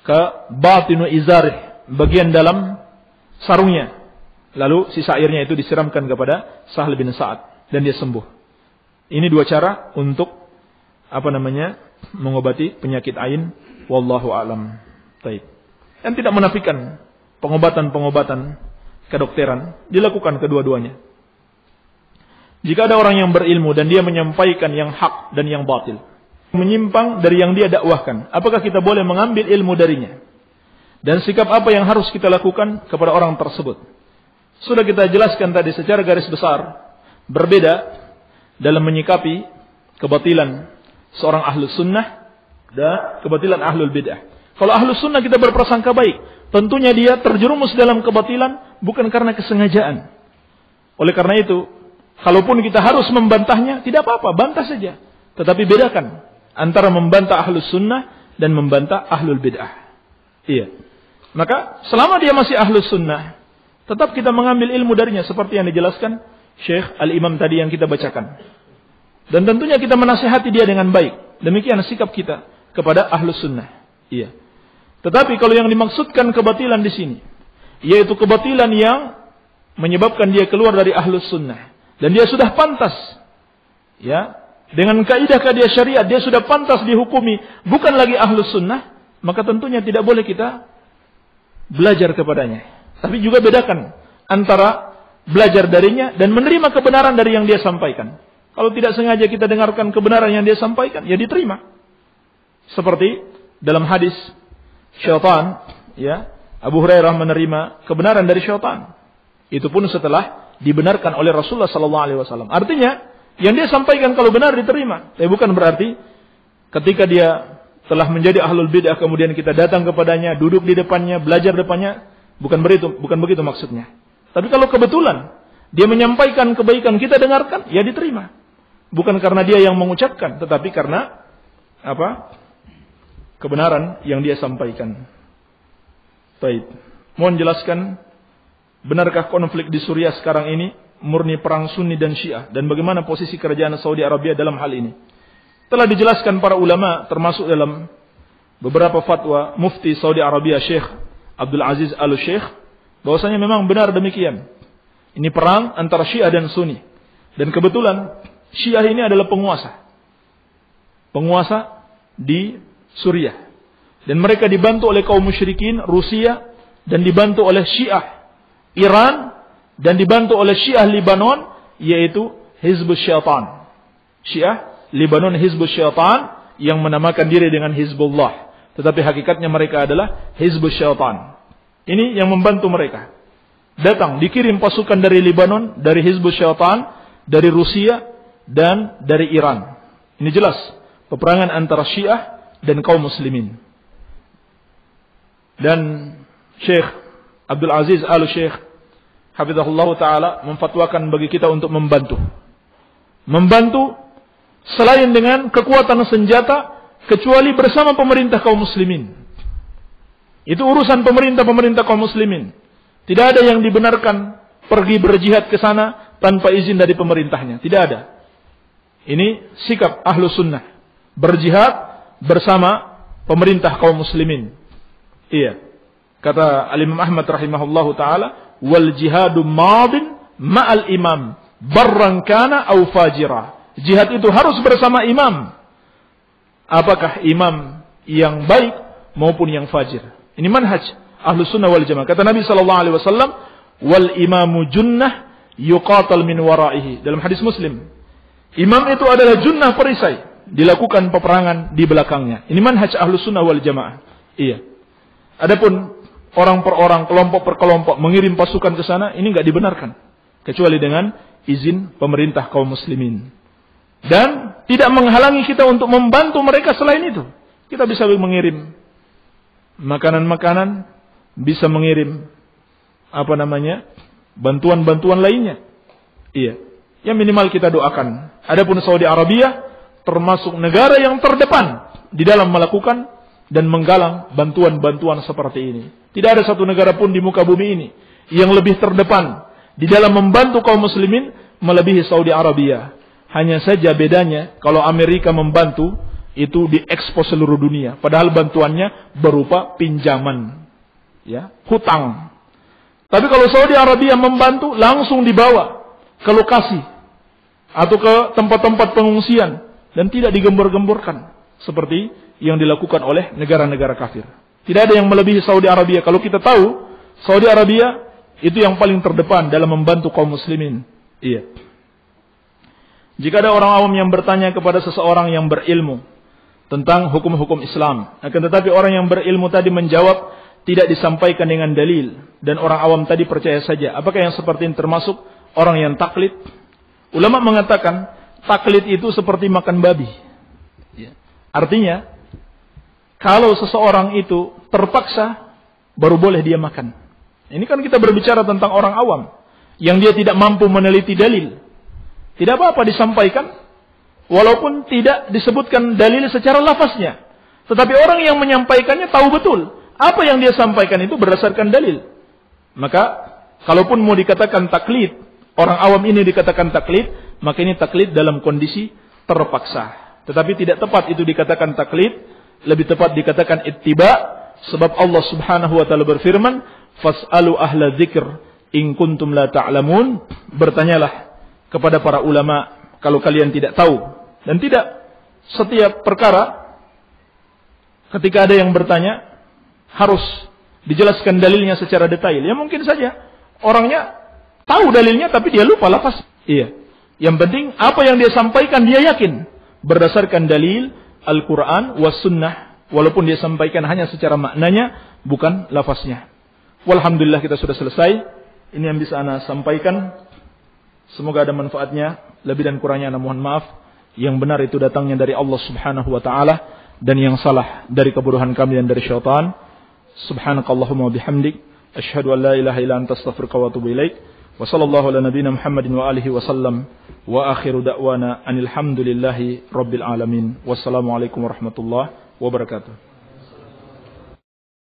Ke batinu izarih, bagian dalam sarungnya. Lalu sisa airnya itu disiramkan kepada Sahal bin Sa'ad dan dia sembuh. Ini dua cara untuk apa namanya? mengobati penyakit ain wallahu alam. Baik. Dan tidak menafikan pengobatan-pengobatan kedokteran dilakukan kedua-duanya. Jika ada orang yang berilmu dan dia menyampaikan yang hak dan yang batil, menyimpang dari yang dia dakwahkan, apakah kita boleh mengambil ilmu darinya? Dan sikap apa yang harus kita lakukan kepada orang tersebut? Sudah kita jelaskan tadi secara garis besar, berbeda dalam menyikapi kebatilan seorang ahlu sunnah dan kebatilan ahlul bid'ah. Kalau ahlu sunnah kita berprasangka baik, tentunya dia terjerumus dalam kebatilan bukan karena kesengajaan. Oleh karena itu, Kalaupun kita harus membantahnya, tidak apa-apa, bantah saja. Tetapi bedakan antara membantah ahlus sunnah dan membantah ahlul bid'ah. Iya. Maka selama dia masih ahlus sunnah, tetap kita mengambil ilmu darinya seperti yang dijelaskan Syekh Al-Imam tadi yang kita bacakan. Dan tentunya kita menasihati dia dengan baik. Demikian sikap kita kepada ahlus sunnah. Iya. Tetapi kalau yang dimaksudkan kebatilan di sini, yaitu kebatilan yang menyebabkan dia keluar dari ahlus sunnah dan dia sudah pantas ya dengan kaidah-kaidah syariat? Dia sudah pantas dihukumi. Bukan lagi ahlus sunnah maka tentunya tidak boleh kita belajar kepadanya. Tapi juga bedakan antara belajar darinya dan menerima kebenaran dari yang dia sampaikan. Kalau tidak sengaja kita dengarkan kebenaran yang dia sampaikan ya diterima. Seperti dalam hadis syaitan ya Abu Hurairah menerima kebenaran dari syaitan. Itu pun setelah dibenarkan oleh Rasulullah sallallahu alaihi wasallam. Artinya, yang dia sampaikan kalau benar diterima. Tapi bukan berarti ketika dia telah menjadi ahlul bid'ah kemudian kita datang kepadanya, duduk di depannya, belajar depannya, bukan begitu, bukan begitu maksudnya. Tapi kalau kebetulan dia menyampaikan kebaikan kita dengarkan, ya diterima. Bukan karena dia yang mengucapkan, tetapi karena apa? kebenaran yang dia sampaikan. Baik. Mohon jelaskan Benarkah konflik di Suriah sekarang ini murni perang Sunni dan Syiah dan bagaimana posisi kerajaan Saudi Arabia dalam hal ini? Telah dijelaskan para ulama termasuk dalam beberapa fatwa Mufti Saudi Arabia Syekh Abdul Aziz Al Syekh bahwasanya memang benar demikian. Ini perang antara Syiah dan Sunni. Dan kebetulan Syiah ini adalah penguasa. Penguasa di Suriah. Dan mereka dibantu oleh kaum musyrikin Rusia dan dibantu oleh Syiah Iran dan dibantu oleh Syiah Libanon yaitu Hizbus Syaitan. Syiah Libanon Hizbus Syaitan yang menamakan diri dengan Hizbullah. Tetapi hakikatnya mereka adalah Hizbus Syaitan. Ini yang membantu mereka. Datang, dikirim pasukan dari Libanon, dari Hizbus Syaitan, dari Rusia, dan dari Iran. Ini jelas. Peperangan antara Syiah dan kaum muslimin. Dan Syekh Abdul Aziz Al Syekh Hafizahullah Ta'ala memfatwakan bagi kita untuk membantu. Membantu selain dengan kekuatan senjata, kecuali bersama pemerintah kaum muslimin. Itu urusan pemerintah-pemerintah kaum muslimin. Tidak ada yang dibenarkan pergi berjihad ke sana tanpa izin dari pemerintahnya. Tidak ada. Ini sikap ahlu sunnah. Berjihad bersama pemerintah kaum muslimin. Iya. Kata Al-Imam Ahmad rahimahullahu taala, wal jihadu madin ma'al imam barran kana au fajira. Jihad itu harus bersama imam. Apakah imam yang baik maupun yang fajir. Ini manhaj ahlu sunnah wal jamaah. Kata Nabi sallallahu alaihi wasallam, wal imamu junnah yuqatal min waraihi. Dalam hadis Muslim. Imam itu adalah junnah perisai. Dilakukan peperangan di belakangnya. Ini manhaj ahlu sunnah wal jamaah. Iya. Adapun orang per orang, kelompok per kelompok mengirim pasukan ke sana, ini nggak dibenarkan. Kecuali dengan izin pemerintah kaum muslimin. Dan tidak menghalangi kita untuk membantu mereka selain itu. Kita bisa mengirim makanan-makanan, bisa mengirim apa namanya bantuan-bantuan lainnya. Iya. Yang minimal kita doakan. Adapun Saudi Arabia termasuk negara yang terdepan di dalam melakukan dan menggalang bantuan-bantuan seperti ini. Tidak ada satu negara pun di muka bumi ini yang lebih terdepan di dalam membantu kaum muslimin melebihi Saudi Arabia. Hanya saja bedanya kalau Amerika membantu itu diekspos seluruh dunia. Padahal bantuannya berupa pinjaman, ya, hutang. Tapi kalau Saudi Arabia membantu langsung dibawa ke lokasi atau ke tempat-tempat pengungsian dan tidak digembur-gemburkan seperti yang dilakukan oleh negara-negara kafir. Tidak ada yang melebihi Saudi Arabia. Kalau kita tahu Saudi Arabia itu yang paling terdepan dalam membantu kaum muslimin. Iya. Jika ada orang awam yang bertanya kepada seseorang yang berilmu tentang hukum-hukum Islam, akan tetapi orang yang berilmu tadi menjawab tidak disampaikan dengan dalil dan orang awam tadi percaya saja. Apakah yang seperti ini termasuk orang yang taklid? Ulama mengatakan taklid itu seperti makan babi. Ya. Artinya, kalau seseorang itu terpaksa, baru boleh dia makan. Ini kan kita berbicara tentang orang awam. Yang dia tidak mampu meneliti dalil. Tidak apa-apa disampaikan. Walaupun tidak disebutkan dalil secara lafaznya. Tetapi orang yang menyampaikannya tahu betul. Apa yang dia sampaikan itu berdasarkan dalil. Maka, kalaupun mau dikatakan taklid, orang awam ini dikatakan taklid, maka ini taklid dalam kondisi terpaksa. Tetapi tidak tepat itu dikatakan taklid, lebih tepat dikatakan ittiba sebab Allah Subhanahu wa taala berfirman, "Fas'alu ahla dzikr in kuntum la ta'lamun." Bertanyalah kepada para ulama kalau kalian tidak tahu. Dan tidak setiap perkara ketika ada yang bertanya harus dijelaskan dalilnya secara detail. Ya mungkin saja orangnya tahu dalilnya tapi dia lupa lafaz. Iya. Yang penting apa yang dia sampaikan dia yakin berdasarkan dalil Al-Quran was sunnah walaupun dia sampaikan hanya secara maknanya bukan lafaznya. Walhamdulillah kita sudah selesai. Ini yang bisa ana sampaikan. Semoga ada manfaatnya. Lebih dan kurangnya ana mohon maaf. Yang benar itu datangnya dari Allah Subhanahu wa taala dan yang salah dari kebodohan kami dan dari syaitan. Subhanakallahumma bihamdik asyhadu an la ilaha illa anta astaghfiruka wa atubu ilaik. وصلى الله على نبينا محمد وآله وسلم وآخر دعوانا أن الحمد لله رب العالمين. والسلام عليكم ورحمة الله وبركاته.